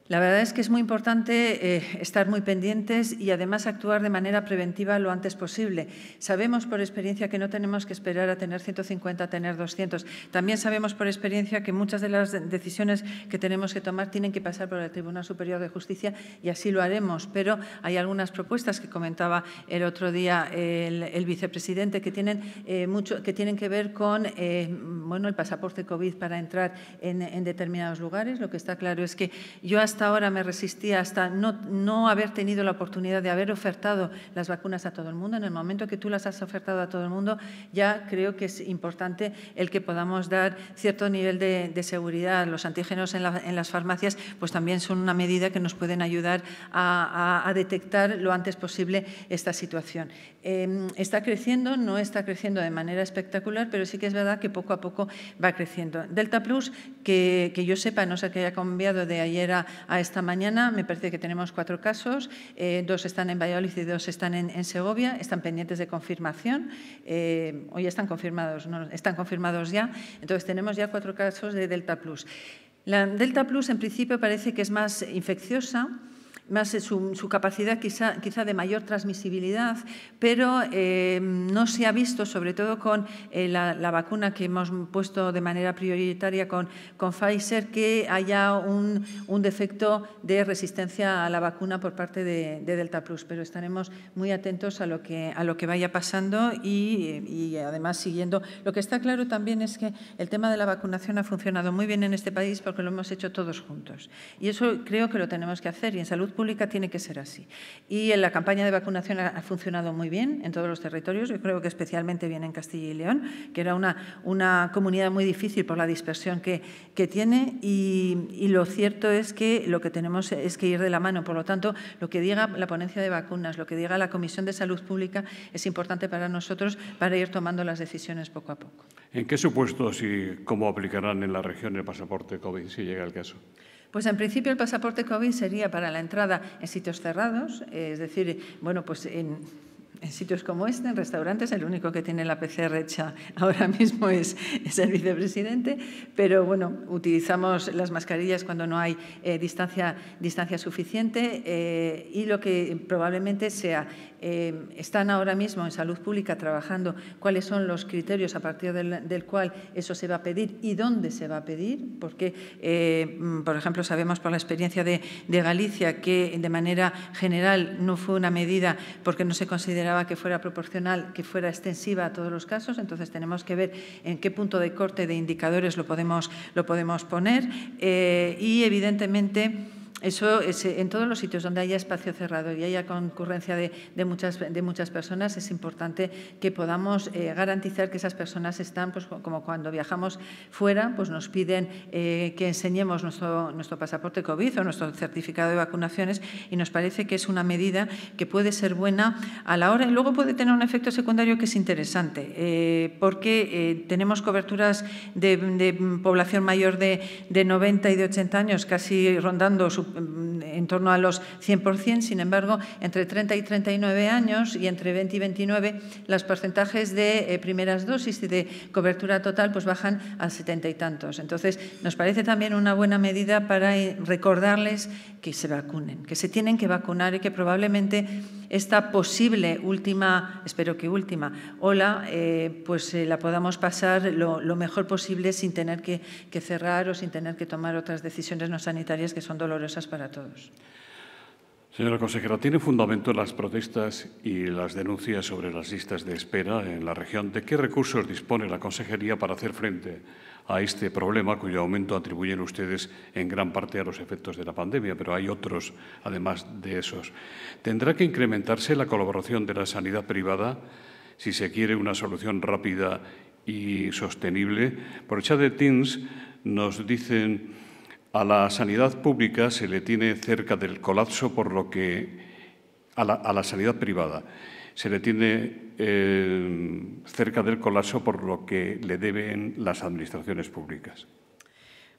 Speaker 2: La verdad es que es muy importante eh, estar muy pendientes y además actuar de manera preventiva lo antes posible. Sabemos por experiencia que no tenemos que esperar a tener 150, a tener 200. También sabemos por experiencia que muchas de las decisiones que tenemos que tomar tienen que pasar por el Tribunal Superior de Justicia y así lo haremos. Pero hay algunas propuestas que comentaba el otro día el, vicepresidente que tienen, eh, mucho, que tienen que ver con eh, bueno, el pasaporte COVID para entrar en, en determinados lugares. Lo que está claro es que yo hasta ahora me resistía hasta no, no, haber tenido la oportunidad de haber ofertado las vacunas a todo el mundo. En el momento que tú las has ofertado a todo el mundo, ya creo que es importante el que podamos dar cierto nivel de, seguridad. Los antígenos en, las farmacias pues también son una medida que nos pueden ayudar a, detectar lo antes posible esta situación. Em, está creciendo, no está creciendo de manera espectacular, pero sí que es verdad que poco a poco va creciendo. Delta Plus, que, que yo sepa, no sé que haya cambiado de ayer a, a esta mañana. Me parece que tenemos cuatro casos, eh, dos están en Valladolid y dos están en, Segovia, están pendientes de confirmación. Eh, hoy están confirmados, no, están confirmados ya. Entonces tenemos ya cuatro casos de Delta Plus. La Delta Plus en principio parece que es más infecciosa más su, capacidad quizá, quizá, de mayor transmisibilidad, pero eh, no se ha visto, sobre todo con eh, la, vacuna que hemos puesto de manera prioritaria con, con Pfizer, que haya un, un, defecto de resistencia a la vacuna por parte de, Delta Plus. Pero estaremos muy atentos a lo que, a lo que vaya pasando y, y además siguiendo. Lo que está claro también es que el tema de la vacunación ha funcionado muy bien en este país porque lo hemos hecho todos juntos. Y eso creo que lo tenemos que hacer y en salud pública tiene que ser así. Y en la campaña de vacunación ha, funcionado muy bien en todos los territorios, yo creo que especialmente bien en Castilla y León, que era una, una comunidad muy difícil por la dispersión que, que tiene y, y, lo cierto es que lo que tenemos es que ir de la mano. Por lo tanto, lo que diga la ponencia de vacunas, lo que diga la Comisión de Salud Pública es importante para nosotros para ir tomando las decisiones poco a poco.
Speaker 1: ¿En qué supuestos y cómo aplicarán en la región el pasaporte COVID si llega el caso?
Speaker 2: Pues en principio el pasaporte COVID sería para la entrada en sitios cerrados, es decir, bueno, pues en en sitios como este, en restaurantes, el único que tiene la PCR hecha ahora mismo es, el vicepresidente, pero bueno, utilizamos las mascarillas cuando no hay eh, distancia, distancia suficiente eh, y lo que probablemente sea, eh, están ahora mismo en salud pública trabajando cuáles son los criterios a partir del, cual eso se va a pedir y dónde se va a pedir, porque, por ejemplo, sabemos por la experiencia de, Galicia que de manera general no fue una medida porque no se considera que fuera proporcional, que fuera extensiva a todos los casos, entonces tenemos que ver en qué punto de corte de indicadores lo podemos, lo podemos poner eh, y, evidentemente, eso es, en todos los sitios donde haya espacio cerrado y haya concurrencia de, muchas, de muchas personas, es importante que podamos eh, garantizar que esas personas están, pues, como cuando viajamos fuera, pues nos piden eh, que enseñemos nuestro, nuestro pasaporte COVID o nuestro certificado de vacunaciones y nos parece que es una medida que puede ser buena a la hora y luego puede tener un efecto secundario que es interesante, eh, porque tenemos coberturas de, población mayor de, de 90 y de 80 años casi rondando su en torno a los 100%, sin embargo, entre 30 y 39 años y entre 20 y 29, los porcentajes de eh, primeras dosis y de cobertura total pues bajan a 70 y tantos. Entonces, nos parece también una buena medida para eh, recordarles que se vacunen, que se tienen que vacunar y que probablemente esta posible última, espero que última, ola, eh, pues la podamos pasar lo, mejor posible sin tener que, cerrar o sin tener que tomar otras decisiones no sanitarias que son dolorosas para todos.
Speaker 1: Señora consejera, ¿tiene fundamento las protestas y las denuncias sobre las listas de espera en la región? ¿De qué recursos dispone la consejería para hacer frente este problema, cuyo aumento atribuyen ustedes en gran parte a los efectos de la pandemia, pero hay otros además de esos? ¿Tendrá que incrementarse la colaboración de la sanidad privada si se quiere una solución rápida y sostenible? Por chat de Teams nos dicen a la sanidad pública se le tiene cerca del colapso, por lo que a la, sanidad privada se le tiene eh, cerca del colapso, por lo que le deben las administraciones públicas.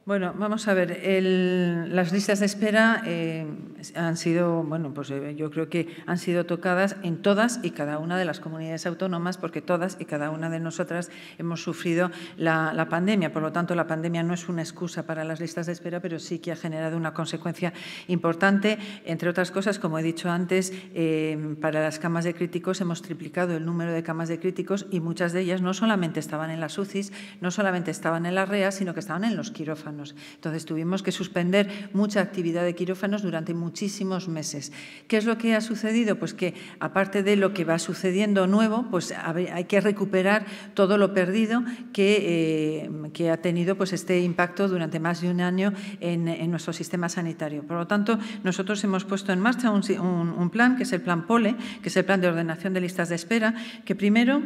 Speaker 2: Bueno, vamos a ver, las listas de espera eh, han sido, bueno, pues eh, yo creo que han sido tocadas en todas y cada una de las comunidades autónomas, porque todas y cada una de nosotras hemos sufrido la, pandemia. Por lo tanto, la pandemia no es una excusa para las listas de espera, pero sí que ha generado una consecuencia importante. Entre otras cosas, como he dicho antes, eh, para las camas de críticos hemos triplicado el número de camas de críticos y muchas de ellas no solamente estaban en las UCIs, no solamente estaban en las REAS, sino que estaban en los quirófanos. Entonces tuvimos que suspender mucha actividad de quirófanos durante muchísimos meses. ¿Qué es lo que ha sucedido? Pues que aparte de lo que va sucediendo nuevo, pues hay que recuperar todo lo perdido que, eh, ha tenido pues este impacto durante más de un año en, nuestro sistema sanitario. Por lo tanto, nosotros hemos puesto en marcha un, un plan, que es el plan POLE, que es el plan de ordenación de listas de espera, que primero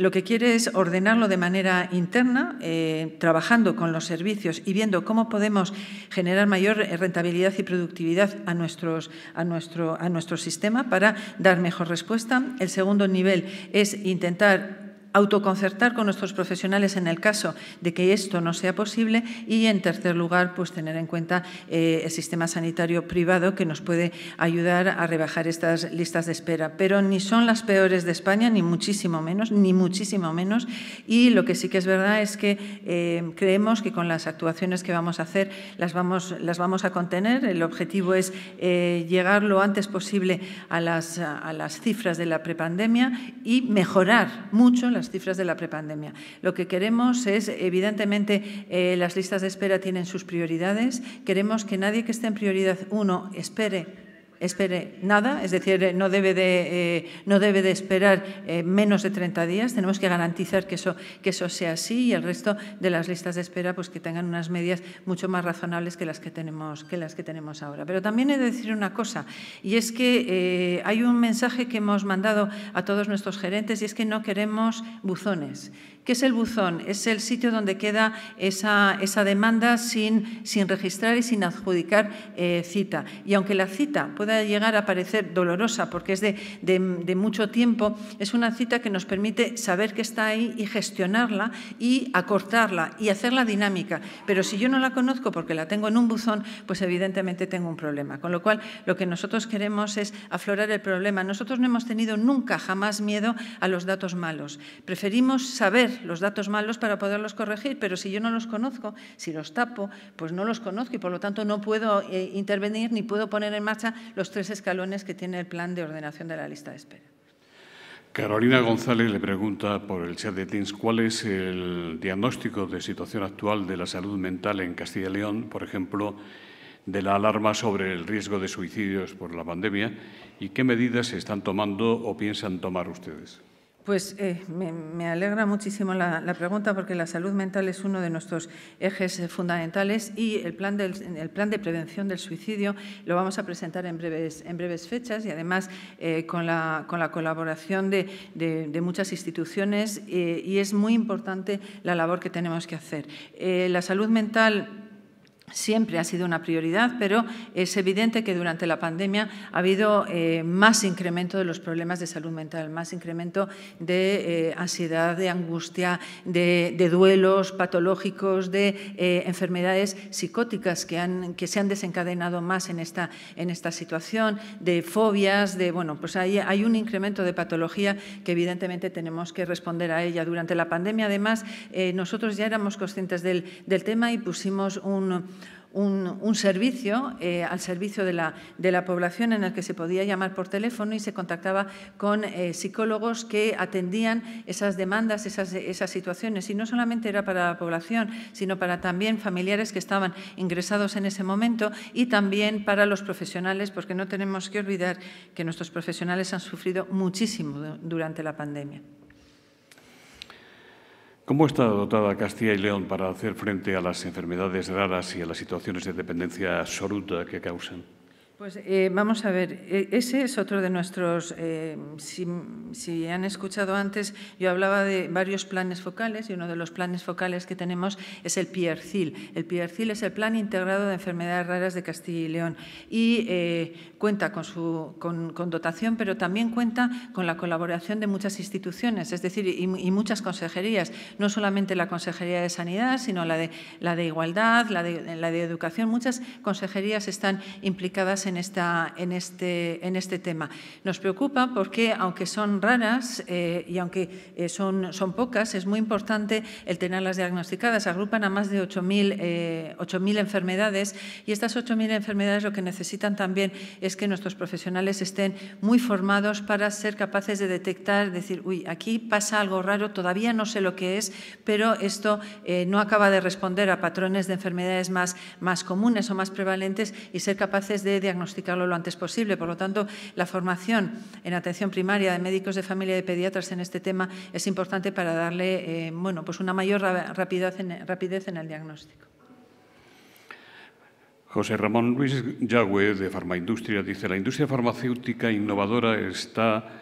Speaker 2: lo que quiere es ordenarlo de manera interna, eh, trabajando con los servicios y viendo cómo podemos generar mayor rentabilidad y productividad a, a, nuestro, a nuestro sistema para dar mejor respuesta. El segundo nivel es intentar autoconcertar con nuestros profesionales en el caso de que esto no sea posible y, en tercer lugar, pues tener en cuenta eh, el sistema sanitario privado que nos puede ayudar a rebajar estas listas de espera. Pero ni son las peores de España, ni muchísimo menos, ni muchísimo menos. Y lo que sí que es verdad es que eh, creemos que con las actuaciones que vamos a hacer las vamos, las vamos a contener. El objetivo es eh, llegar lo antes posible a las, a las cifras de la prepandemia y mejorar mucho las cifras de la prepandemia. Lo que queremos es, evidentemente, eh, las listas de espera tienen sus prioridades. Queremos que nadie que esté en prioridad uno espere espere nada, es decir, no debe de, eh, no debe de esperar eh, menos de 30 días. Tenemos que garantizar que eso, que eso sea así y el resto de las listas de espera pues, que tengan unas medias mucho más razonables que las que tenemos, que las que tenemos ahora. Pero también he de decir una cosa, y es que eh, hay un mensaje que hemos mandado a todos nuestros gerentes y es que no queremos buzones. ¿Qué es el buzón? Es el sitio donde queda esa, esa demanda sin, sin, registrar y sin adjudicar eh, cita. Y aunque la cita pueda llegar a parecer dolorosa porque es de, de, mucho tiempo, es una cita que nos permite saber que está ahí y gestionarla y acortarla y hacerla dinámica. Pero si yo no la conozco porque la tengo en un buzón, pues evidentemente tengo un problema. Con lo cual, lo que nosotros queremos es aflorar el problema. Nosotros no hemos tenido nunca, jamás miedo a los datos malos. Preferimos saber los datos malos para poderlos corregir, pero si yo no los conozco, si los tapo, pues no los conozco y por lo tanto no puedo eh, intervenir ni puedo poner en marcha los tres escalones que tiene el plan de ordenación de la lista de espera.
Speaker 1: Carolina González le pregunta por el chat de Teams cuál es el diagnóstico de situación actual de la salud mental en Castilla y León, por ejemplo, de la alarma sobre el riesgo de suicidios por la pandemia y qué medidas se están tomando o piensan tomar ustedes.
Speaker 2: Pues eh, me, alegra muchísimo la, pregunta porque la salud mental es uno de nuestros ejes eh, fundamentales y el plan, el plan de prevención del suicidio lo vamos a presentar en breves, en breves fechas y además eh, con, la, con, la, colaboración de, de, muchas instituciones y es muy importante la labor que tenemos que hacer. la salud mental siempre ha sido una prioridad, pero es evidente que durante la pandemia ha habido eh, más incremento de los problemas de salud mental, más incremento de eh, ansiedad, de angustia, de, duelos patológicos, de eh, enfermedades psicóticas que, han, que, se han desencadenado más en esta, en esta situación, de fobias, de bueno, pues hay, hay un incremento de patología que evidentemente tenemos que responder a ella. Durante la pandemia, además, nosotros ya éramos conscientes del, del tema y pusimos un un, servicio eh, al servicio de la, de la, población en el que se podía llamar por teléfono y se contactaba con eh, psicólogos que atendían esas demandas, esas, esas situaciones. Y no solamente era para la población, sino para también familiares que estaban ingresados en ese momento y también para los profesionales, porque no tenemos que olvidar que nuestros profesionales han sufrido muchísimo durante la pandemia.
Speaker 1: ¿Cómo está dotada Castilla y León para hacer frente a las enfermedades raras y a las situaciones de dependencia absoluta que causan?
Speaker 2: Pues eh, vamos a ver, e, ese es otro de nuestros, eh, si, han escuchado antes, yo hablaba de varios planes focales y uno de los planes focales que tenemos es el PIERCIL. El PIERCIL es el Plan Integrado de Enfermedades Raras de Castilla y León y eh, cuenta con, su, con, dotación, pero también cuenta con la colaboración de muchas instituciones, es decir, y, muchas consejerías, no solamente la Consejería de Sanidad, sino la de, la de Igualdad, la de, la de Educación. Muchas consejerías están implicadas en en, esta, en, este, en este tema. Nos preocupa porque, aunque son raras eh, y aunque eh, son, son pocas, es muy importante el tenerlas diagnosticadas. Agrupan a más de 8.000 eh, enfermedades y estas 8.000 enfermedades lo que necesitan también es que nuestros profesionales estén muy formados para ser capaces de detectar, decir, uy, aquí pasa algo raro, todavía no sé lo que es, pero esto no acaba de responder a patrones de enfermedades más, más comunes o más prevalentes y ser capaces de diagnosticar diagnosticarlo lo antes posible. Por lo tanto, la formación en atención primaria de médicos de familia y de pediatras en este tema es importante para darle eh, bueno, pues una mayor rapidez en, rapidez en el diagnóstico.
Speaker 1: José Ramón Luis Yagüe, de Farmaindustria, dice, la industria farmacéutica innovadora está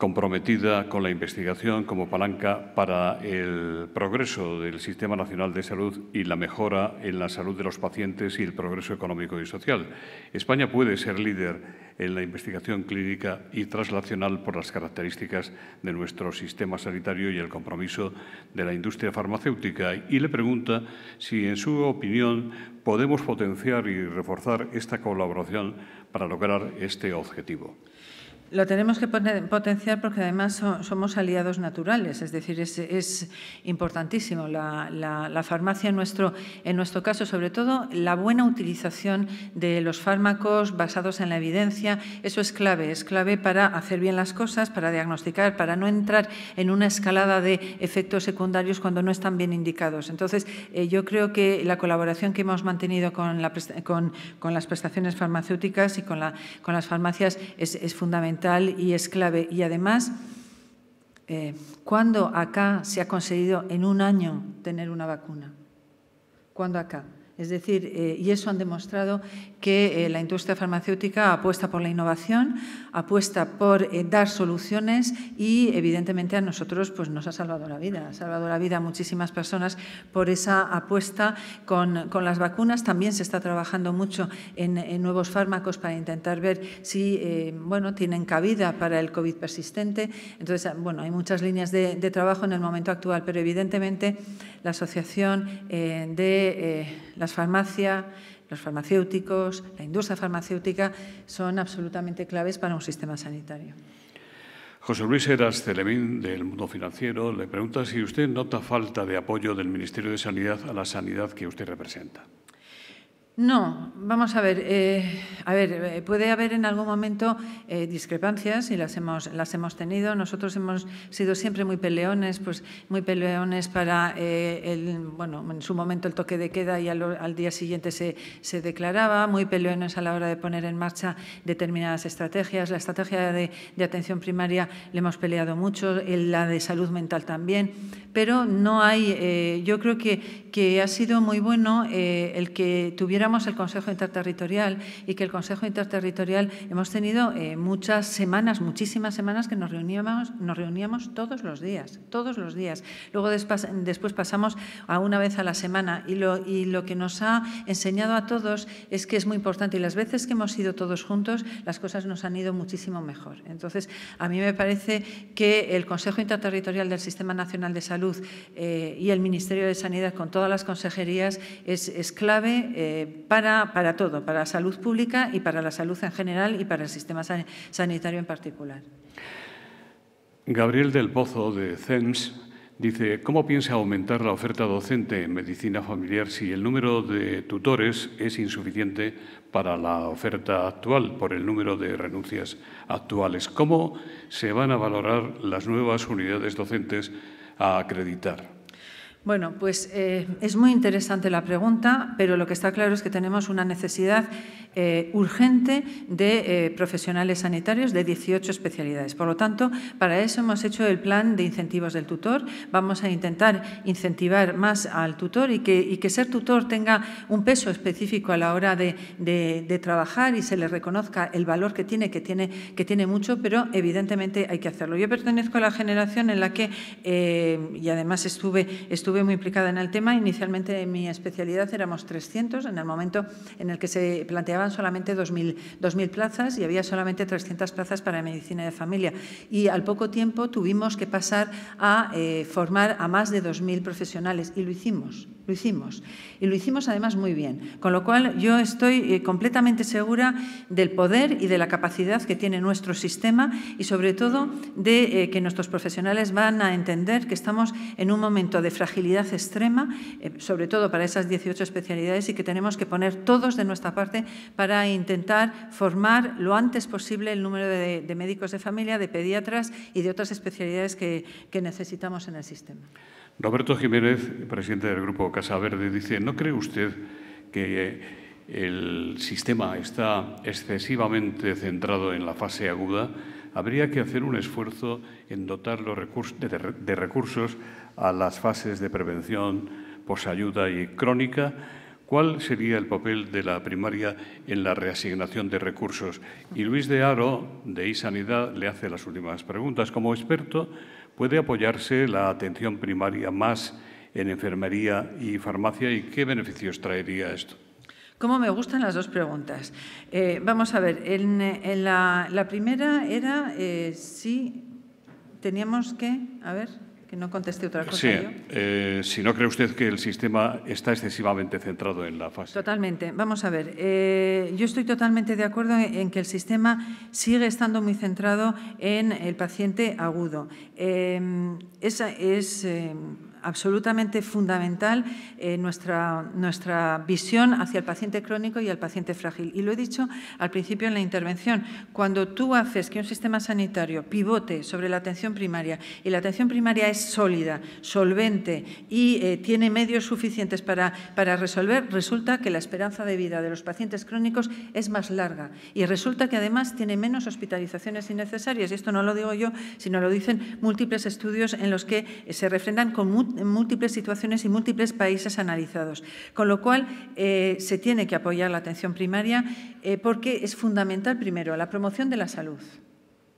Speaker 1: comprometida con la investigación como palanca para el progreso del Sistema Nacional de Salud y la mejora en la salud de los pacientes y el progreso económico y social. España puede ser líder en la investigación clínica y traslacional por las características de nuestro sistema sanitario y el compromiso de la industria farmacéutica. Y le pregunta si, en su opinión, podemos potenciar y reforzar esta colaboración para lograr este objetivo.
Speaker 2: Lo tenemos que potenciar porque además somos aliados naturales, es decir, es, importantísimo la, farmacia en nuestro, en nuestro caso, sobre todo la buena utilización de los fármacos basados en la evidencia, eso es clave, es clave para hacer bien las cosas, para diagnosticar, para no entrar en una escalada de efectos secundarios cuando no están bien indicados. Entonces, eh, yo creo que la colaboración que hemos mantenido con, con, las prestaciones farmacéuticas y con, la, con las farmacias es fundamental y es clave. Y además, eh, ¿cuándo acá se ha conseguido en un año tener una vacuna? ¿Cuándo acá? Es decir, eh, y eso han demostrado que eh, la industria farmacéutica apuesta por la innovación, apuesta por eh, dar soluciones y, evidentemente, a nosotros pues, nos ha salvado la vida. Ha salvado la vida a muchísimas personas por esa apuesta con, las vacunas. También se está trabajando mucho en, nuevos fármacos para intentar ver si bueno, tienen cabida para el COVID persistente. Entonces, bueno, hay muchas líneas de, de trabajo en el momento actual, pero evidentemente la Asociación de las farmacia, los farmacéuticos, la industria farmacéutica son absolutamente claves para un sistema sanitario.
Speaker 1: José Luis Eras Celemín, del Mundo Financiero, le pregunta si usted nota falta de apoyo del Ministerio de Sanidad a la sanidad que usted representa.
Speaker 2: No, vamos a ver. Eh, a ver, eh, puede haber en algún momento eh, discrepancias y las hemos, las hemos tenido. Nosotros hemos sido siempre muy peleones, pues muy peleones para el, bueno, en su momento el toque de queda y al, día siguiente se, se, declaraba, muy peleones a la hora de poner en marcha determinadas estrategias. La estrategia de, de atención primaria le hemos peleado mucho, la de salud mental también, pero no hay. yo creo que, que ha sido muy bueno el que tuviéramos el Consejo Interterritorial y que el Consejo Interterritorial hemos tenido eh, muchas semanas, muchísimas semanas que nos reuníamos, nos reuníamos todos los días, todos los días. Luego después, después pasamos a una vez a la semana y lo, y lo que nos ha enseñado a todos es que es muy importante y las veces que hemos ido todos juntos las cosas nos han ido muchísimo mejor. Entonces, a mí me parece que el Consejo Interterritorial del Sistema Nacional de Salud eh, y el Ministerio de Sanidad con todas las consejerías es, clave eh, para, para todo, para la salud pública y para la salud en general y para el sistema sanitario en particular.
Speaker 1: Gabriel del Pozo, de CENS, dice, ¿cómo piensa aumentar la oferta docente en medicina familiar si el número de tutores es insuficiente para la oferta actual por el número de renuncias actuales? ¿Cómo se van a valorar las nuevas unidades docentes a acreditar?
Speaker 2: Bueno, pues eh, es muy interesante la pregunta, pero lo que está claro es que tenemos una necesidad eh, urgente de eh, profesionales sanitarios de 18 especialidades. Por lo tanto, para eso hemos hecho el plan de incentivos del tutor. Vamos a intentar incentivar más al tutor y que, que ser tutor tenga un peso específico a la hora de, trabajar y se le reconozca el valor que tiene, que tiene, que tiene mucho, pero evidentemente hay que hacerlo. Yo pertenezco a la generación en la que, y además estuve estuve muy implicada en el tema. Inicialmente en mi especialidad éramos 300, en el momento en el que se planteaban solamente 2.000 plazas y había solamente 300 plazas para medicina de familia. Y al poco tiempo tuvimos que pasar a eh, formar a más de 2.000 profesionales y lo hicimos. Lo hicimos. Y lo hicimos además muy bien. Con lo cual yo estoy eh, completamente segura del poder y de la capacidad que tiene nuestro sistema y sobre todo de eh, que nuestros profesionales van a entender que estamos en un momento de fragilidad extrema, eh, sobre todo para esas 18 especialidades y que tenemos que poner todos de nuestra parte para intentar formar lo antes posible el número de, médicos de familia, de pediatras y de otras especialidades que necesitamos en el sistema.
Speaker 1: Roberto Jiménez, presidente del Grupo Casa Verde, dice, ¿no cree usted que el sistema está excesivamente centrado en la fase aguda? Habría que hacer un esfuerzo en dotar los recursos, de, recursos a las fases de prevención, posayuda y crónica. ¿Cuál sería el papel de la primaria en la reasignación de recursos? Y Luis de Aro, de iSanidad, le hace las últimas preguntas. Como experto, ¿Puede apoyarse la atención primaria más en enfermería y farmacia y qué beneficios traería esto?
Speaker 2: ¿Cómo me gustan las dos preguntas? Eh, vamos a ver, en, la, primera era eh, si teníamos que, a ver, que no conteste otra cosa.
Speaker 1: Sí, eh, si no cree usted que el sistema está excesivamente centrado en la fase.
Speaker 2: Totalmente. Vamos a ver, eh, yo estoy totalmente de acuerdo en que el sistema sigue estando muy centrado en el paciente agudo. Eh, esa es absolutamente fundamental eh, nuestra, nuestra visión hacia el paciente crónico y el paciente frágil. Y lo he dicho al principio en la intervención, cuando tú haces que un sistema sanitario pivote sobre la atención primaria y la atención primaria es sólida, solvente y eh, tiene medios suficientes para, para resolver, resulta que la esperanza de vida de los pacientes crónicos es más larga y resulta que además tiene menos hospitalizaciones innecesarias. Y esto no lo digo yo, sino lo dicen múltiples estudios en los que se refrendan con en múltiples situaciones y múltiples países analizados. Con lo cual, eh, se tiene que apoyar la atención primaria eh, porque es fundamental, primero, la promoción de la salud.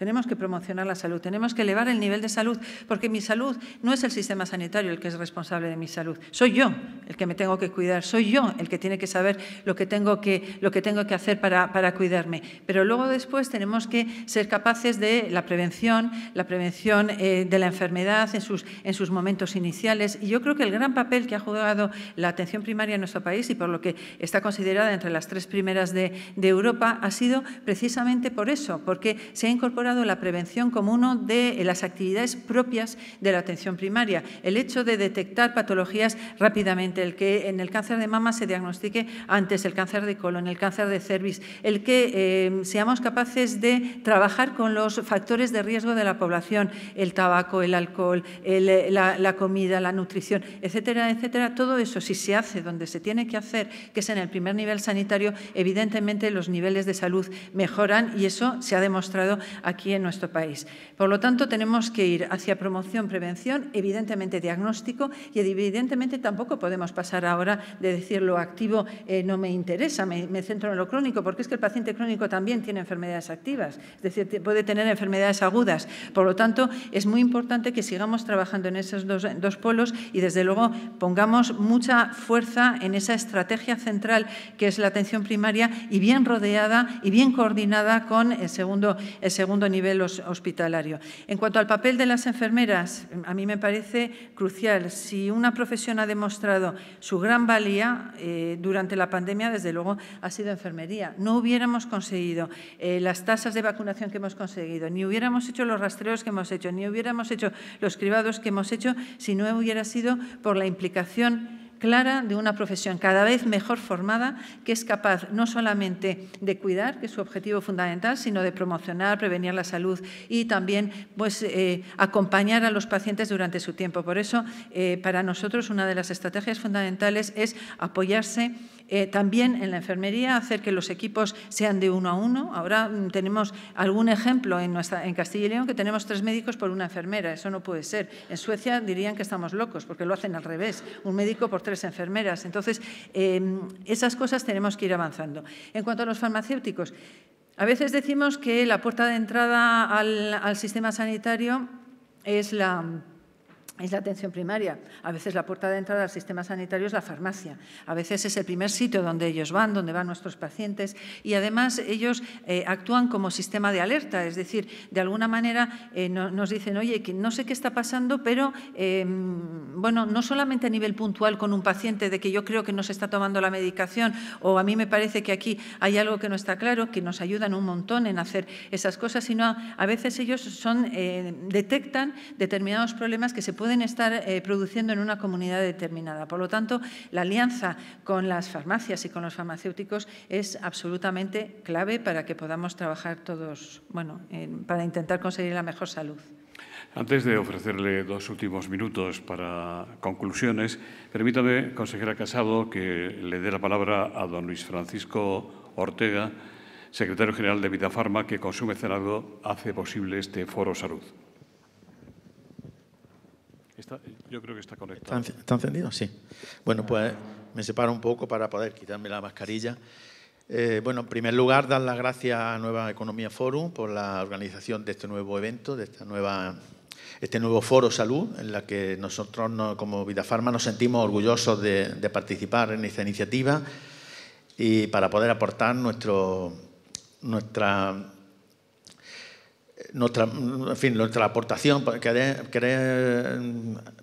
Speaker 2: Tenemos que promocionar la salud, tenemos que elevar el nivel de salud, porque mi salud no es el sistema sanitario el que es responsable de mi salud, soy yo el que me tengo que cuidar, soy yo el que tiene que saber lo que tengo que, lo que, tengo que hacer para, para cuidarme. Pero luego después tenemos que ser capaces de la prevención, la prevención eh, de la enfermedad en sus, en sus momentos iniciales. Y yo creo que el gran papel que ha jugado la atención primaria en nuestro país y por lo que está considerada entre las tres primeras de, de Europa ha sido precisamente por eso, porque se ha incorporado la prevención como una de las actividades propias de la atención primaria. El hecho de detectar patologías rápidamente, el que en el cáncer de mama se diagnostique antes el cáncer de colon, el cáncer de cervix, el que eh, seamos capaces de trabajar con los factores de riesgo de la población, el tabaco, el alcohol, la, la comida, la nutrición, etcétera, etcétera. Todo eso, si se hace donde se tiene que hacer, que es en el primer nivel sanitario, evidentemente los niveles de salud mejoran y eso se ha demostrado aquí aquí en nuestro país. Por lo tanto, tenemos que ir hacia promoción, prevención, evidentemente diagnóstico y evidentemente tampoco podemos pasar ahora de decir lo activo eh, no me interesa, me, me, centro en lo crónico, porque es que el paciente crónico también tiene enfermedades activas, es decir, puede tener enfermedades agudas. Por lo tanto, es muy importante que sigamos trabajando en esos dos, dos polos y, desde luego, pongamos mucha fuerza en esa estrategia central que es la atención primaria y bien rodeada y bien coordinada con el segundo, el segundo nivel hospitalario. En cuanto al papel de las enfermeras, a mí me parece crucial. Si una profesión ha demostrado su gran valía eh, durante la pandemia, desde luego ha sido enfermería. No hubiéramos conseguido eh, las tasas de vacunación que hemos conseguido, ni hubiéramos hecho los rastreos que hemos hecho, ni hubiéramos hecho los cribados que hemos hecho si no hubiera sido por la implicación clara de una profesión cada vez mejor formada que es capaz no solamente de cuidar, que es su objetivo fundamental, sino de promocionar, prevenir la salud y también pues, eh, acompañar a los pacientes durante su tiempo. Por eso, eh, para nosotros, una de las estrategias fundamentales es apoyarse eh, también en la enfermería, hacer que los equipos sean de uno a uno. Ahora mm, tenemos algún ejemplo en, Castilla y León que tenemos tres médicos por una enfermera. Eso no puede ser. En Suecia dirían que estamos locos porque lo hacen al revés. Un médico por tres enfermeras. Entonces, em, esas cosas tenemos que ir avanzando. En cuanto a los farmacéuticos, a veces decimos que la puerta de entrada al sistema sanitario es la es la atención primaria. A veces la puerta de entrada al sistema sanitario es la farmacia. A veces es el primer sitio donde ellos van, donde van nuestros pacientes. Y además ellos eh, actúan como sistema de alerta, es decir, de alguna manera eh, nos dicen, oye, que no sé qué está pasando, pero em, bueno, no solamente a nivel puntual con un paciente de que yo creo que no se está tomando la medicación o a mí me parece que aquí hay algo que no está claro, que nos ayudan un montón en hacer esas cosas, sino a, veces ellos son, eh, detectan determinados problemas que se pueden estar eh, produciendo en una comunidad determinada. Por lo tanto, la alianza con las farmacias y con los farmacéuticos es absolutamente clave para que podamos trabajar todos, bueno, para intentar conseguir la mejor salud.
Speaker 1: Antes de ofrecerle dos últimos minutos para conclusiones, permítame, consejera Casado, que le dé la palabra a don Luis Francisco Ortega, secretario general de Vidafarma, que con su hace posible este Foro Salud yo creo que está conectado.
Speaker 4: ¿Está, encendido? Sí. Bueno, pues me separo un poco para poder quitarme la mascarilla. Eh, bueno, en primer lugar, dar las gracias a Nueva Economía Forum por la organización de este nuevo evento, de esta nueva, este nuevo foro salud, en la que nosotros como Vidafarma nos sentimos orgullosos de, de participar en esta iniciativa y para poder aportar nuestro, nuestra nuestra, en fin, nuestra aportación, querer, querer,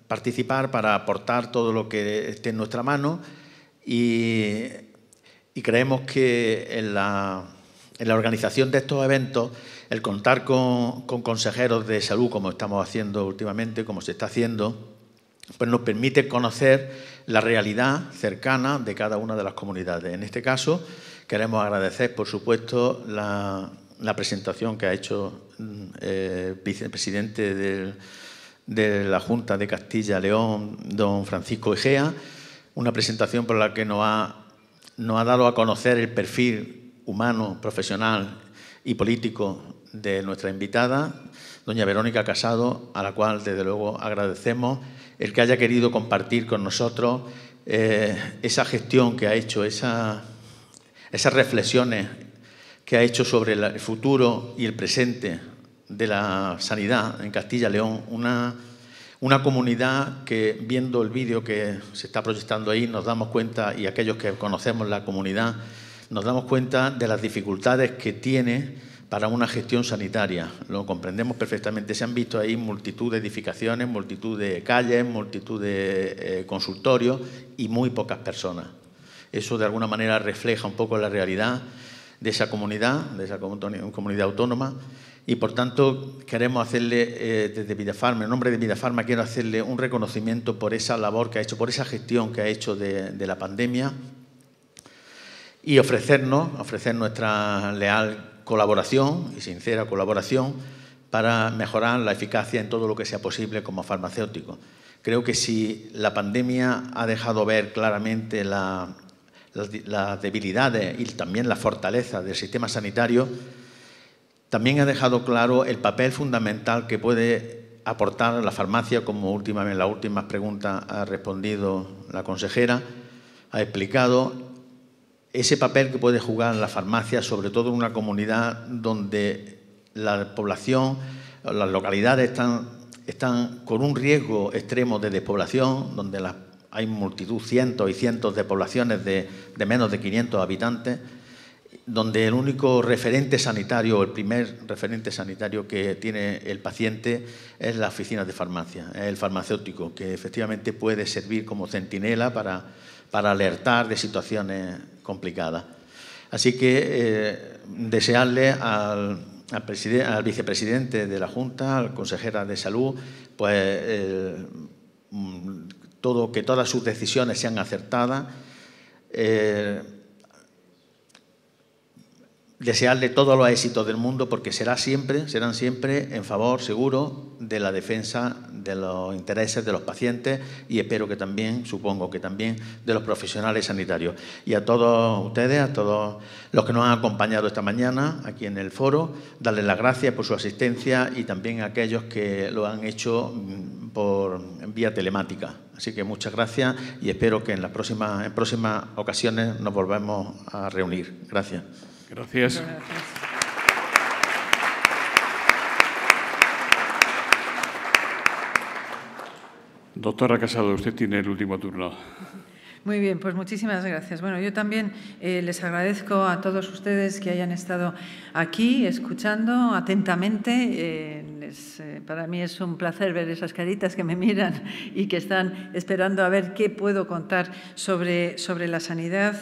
Speaker 4: participar para aportar todo lo que esté en nuestra mano y, creemos que en la, en la, organización de estos eventos, el contar con, con, consejeros de salud, como estamos haciendo últimamente, como se está haciendo, pues nos permite conocer la realidad cercana de cada una de las comunidades. En este caso, queremos agradecer, por supuesto, la, la presentación que ha hecho mm, el vicepresidente de la Junta de Castilla-León, don Francisco Egea, una presentación por la que nos ha, ha dado a conocer el perfil humano, profesional y político de nuestra invitada, doña Verónica Casado, a la cual desde luego agradecemos el que haya querido compartir con nosotros eh, esa gestión que ha hecho, esa, esas reflexiones que ha hecho sobre el futuro y el presente de la sanidad en Castilla y León, una, una comunidad que viendo el vídeo que se está proyectando ahí nos damos cuenta, y aquellos que conocemos la comunidad, nos damos cuenta de las dificultades que tiene para una gestión sanitaria. Lo comprendemos perfectamente. Se han visto ahí multitud de edificaciones, multitud de calles, multitud de eh, consultorios y muy pocas personas. Eso de alguna manera refleja un poco la realidad de esa comunidad, de esa comunidad autónoma, y por tanto queremos hacerle eh, desde Vidafarma, en nombre de Vidafarma quiero hacerle un reconocimiento por esa labor que ha hecho, por esa gestión que ha hecho de, la pandemia y ofrecernos, ofrecer nuestra leal colaboración y sincera colaboración para mejorar la eficacia en todo lo que sea posible como farmacéutico. Creo que si la pandemia ha dejado ver claramente la, las, debilidades y también la fortaleza del sistema sanitario, También ha dejado claro el papel fundamental que puede aportar la farmacia, como última, en las últimas preguntas ha respondido la consejera, ha explicado ese papel que puede jugar la farmacia, sobre todo en una comunidad donde la población, las localidades están, están con un riesgo extremo de despoblación, donde hay multitud, cientos y cientos de poblaciones de, de menos de 500 habitantes donde el único referente sanitario, el primer referente sanitario que tiene el paciente es la oficina de farmacia, el farmacéutico, que efectivamente puede servir como centinela para, alertar de situaciones complicadas. Así que eh, desearle al, vicepresidente de la Junta, al consejera de Salud, pues todo, que todas sus decisiones sean acertadas. Eh, desearle todos los éxitos del mundo porque será siempre, serán siempre en favor seguro de la defensa de los intereses de los pacientes y espero que también, supongo que también, de los profesionales sanitarios. Y a todos ustedes, a todos los que nos han acompañado esta mañana aquí en el foro, darles las gracias por su asistencia y también a aquellos que lo han hecho mm, por vía telemática. Así que muchas gracias y espero que en las próximas, en próximas ocasiones nos volvamos a reunir. Gracias.
Speaker 1: Gracias. Doctora Casado, usted tiene el último turno.
Speaker 2: Muy bien, pues muchísimas gracias. Bueno, yo también eh, les agradezco a todos ustedes que hayan estado aquí escuchando atentamente. Eh, eh, para mí es un placer ver esas caritas que me miran y que están esperando a ver qué puedo contar sobre, sobre la sanidad,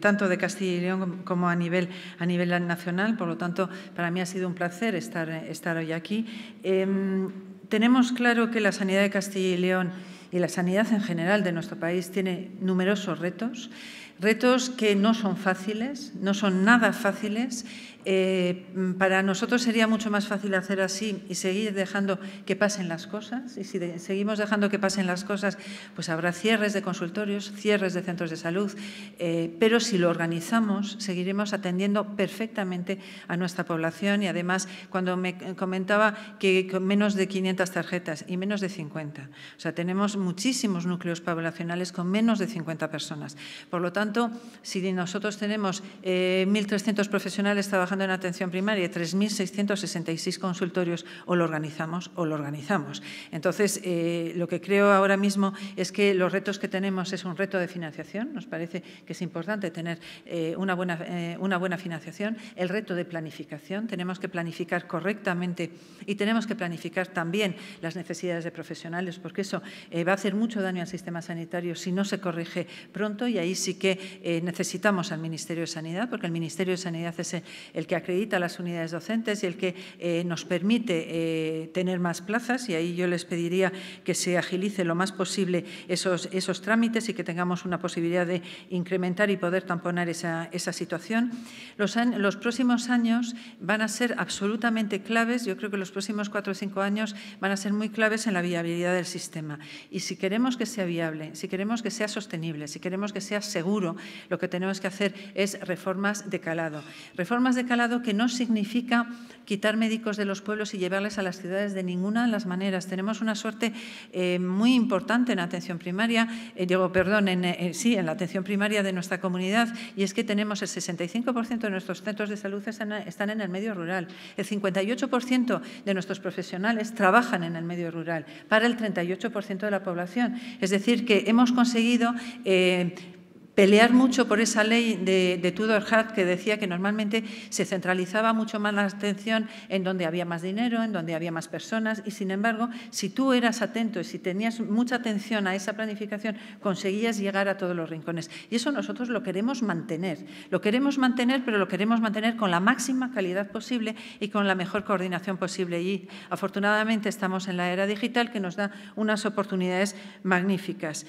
Speaker 2: tanto de Castilla y León como a nivel, a nivel nacional. Por lo tanto, para mí ha sido un placer estar, estar hoy aquí. Em, tenemos claro que la sanidad de Castilla y León y la sanidad en general de nuestro país tiene numerosos retos, retos que no son fáciles, no son nada fáciles eh, para nosotros sería mucho más fácil hacer así y seguir dejando que pasen las cosas. Y si seguimos dejando que pasen las cosas, pues habrá cierres de consultorios, cierres de centros de salud. Eh, pero si lo organizamos, seguiremos atendiendo perfectamente a nuestra población. Y además, cuando me comentaba que con menos de 500 tarjetas y menos de 50, o sea, tenemos muchísimos núcleos poblacionales con menos de 50 personas. Por lo tanto, si nosotros tenemos 1.300 eh, profesionales trabajando, en atención primaria, 3.666 consultorios, o lo organizamos o lo organizamos. Entonces, eh, lo que creo ahora mismo es que los retos que tenemos es un reto de financiación. Nos parece que es importante tener eh, una, buena, eh, una buena financiación. El reto de planificación. Tenemos que planificar correctamente y tenemos que planificar también las necesidades de profesionales, porque eso va a hacer mucho daño al sistema sanitario si no se corrige pronto y ahí sí que necesitamos al Ministerio de Sanidad, porque el Ministerio de Sanidad es el el que acredita las unidades docentes y el que eh, nos permite eh, tener más plazas y ahí yo les pediría que se agilice lo más posible esos, esos trámites y que tengamos una posibilidad de incrementar y poder tamponar esa, esa situación. Los, los próximos años van a ser absolutamente claves, yo creo que los próximos cuatro o cinco años van a ser muy claves en la viabilidad del sistema. Y si queremos que sea viable, si queremos que sea sostenible, si queremos que sea seguro, lo que tenemos que hacer es reformas de calado. Reformas de que no significa quitar médicos de los pueblos y llevarles a las ciudades de ninguna de las maneras. Tenemos una suerte eh, muy importante en atención primaria, eh, perdón, en, eh, sí, en la atención primaria de nuestra comunidad, y es que tenemos el 65% de nuestros centros de salud están, están en el medio rural. El 58% de nuestros profesionales trabajan en el medio rural para el 38% de la población. Es decir, que hemos conseguido pelear mucho por esa ley de, Tudor Hart que decía que normalmente se centralizaba mucho más la atención en donde había más dinero, en donde había más personas y sin embargo, si tú eras atento y si tenías mucha atención a esa planificación, conseguías llegar a todos los rincones. Y eso nosotros lo queremos mantener. Lo queremos mantener, pero lo queremos mantener con la máxima calidad posible y con la mejor coordinación posible. Y afortunadamente estamos en la era digital que nos da unas oportunidades magníficas.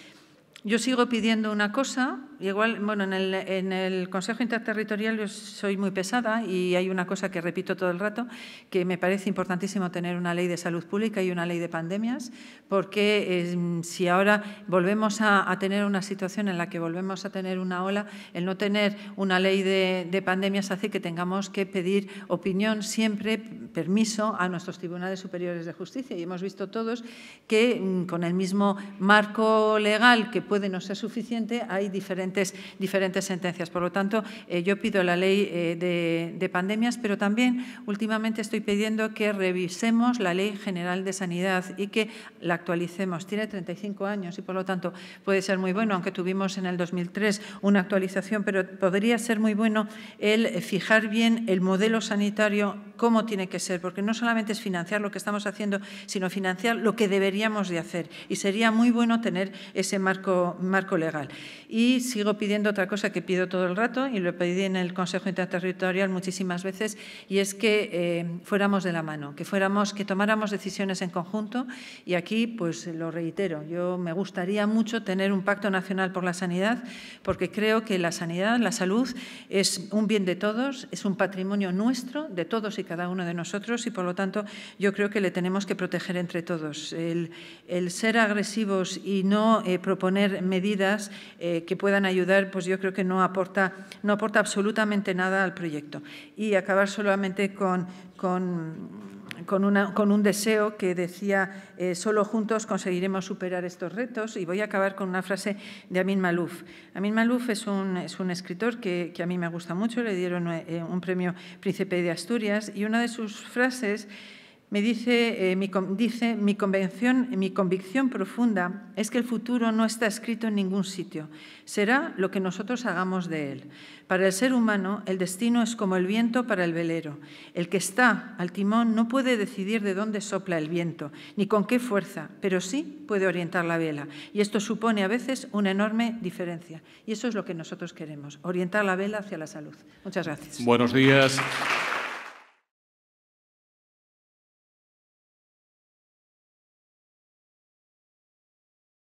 Speaker 2: Yo sigo pidiendo una cosa, igual, bueno, en el, en el, Consejo Interterritorial yo soy muy pesada y hay una cosa que repito todo el rato, que me parece importantísimo tener una ley de salud pública y una ley de pandemias, porque si ahora volvemos a, tener una situación en la que volvemos a tener una ola, el no tener una ley de, de pandemias hace que tengamos que pedir opinión siempre, permiso a nuestros tribunales superiores de justicia. Y hemos visto todos que mm, con el mismo marco legal que puede no ser suficiente, hay diferentes, diferentes sentencias. Por lo tanto, eh, yo pido la ley eh, de, pandemias, pero también últimamente estoy pidiendo que revisemos la Ley General de Sanidad y que la actualicemos. Tiene 35 años y, por lo tanto, puede ser muy bueno, aunque tuvimos en el 2003 una actualización, pero podría ser muy bueno el fijar bien el modelo sanitario, cómo tiene que ser, porque no solamente es financiar lo que estamos haciendo, sino financiar lo que deberíamos de hacer. Y sería muy bueno tener ese marco marco, legal. Y sigo pidiendo otra cosa que pido todo el rato y lo pedí en el Consejo Interterritorial muchísimas veces y es que eh, fuéramos de la mano, que fuéramos, que tomáramos decisiones en conjunto y aquí pues lo reitero, yo me gustaría mucho tener un pacto nacional por la sanidad porque creo que la sanidad, la salud es un bien de todos, es un patrimonio nuestro, de todos y cada uno de nosotros y por lo tanto yo creo que le tenemos que proteger entre todos. El, ser agresivos y no eh, medidas eh, que puedan ayudar, pues yo creo que no aporta, no aporta absolutamente nada al proyecto. Y acabar solamente con, con una, con, un deseo que decía, eh, solo juntos conseguiremos superar estos retos. Y voy a acabar con una frase de Amin Malouf. Amin Malouf es un, es un escritor que, que, a mí me gusta mucho, le dieron eh, un premio Príncipe de Asturias, y una de sus frases me dice, eh, mi, dice mi, mi convicción profunda es que el futuro no está escrito en ningún sitio, será lo que nosotros hagamos de él. Para el ser humano, el destino es como el viento para el velero. El que está al timón no puede decidir de dónde sopla el viento, ni con qué fuerza, pero sí puede orientar la vela. Y esto supone a veces una enorme diferencia. Y eso es lo que nosotros queremos, orientar la vela hacia la salud. Muchas gracias.
Speaker 1: Buenos días.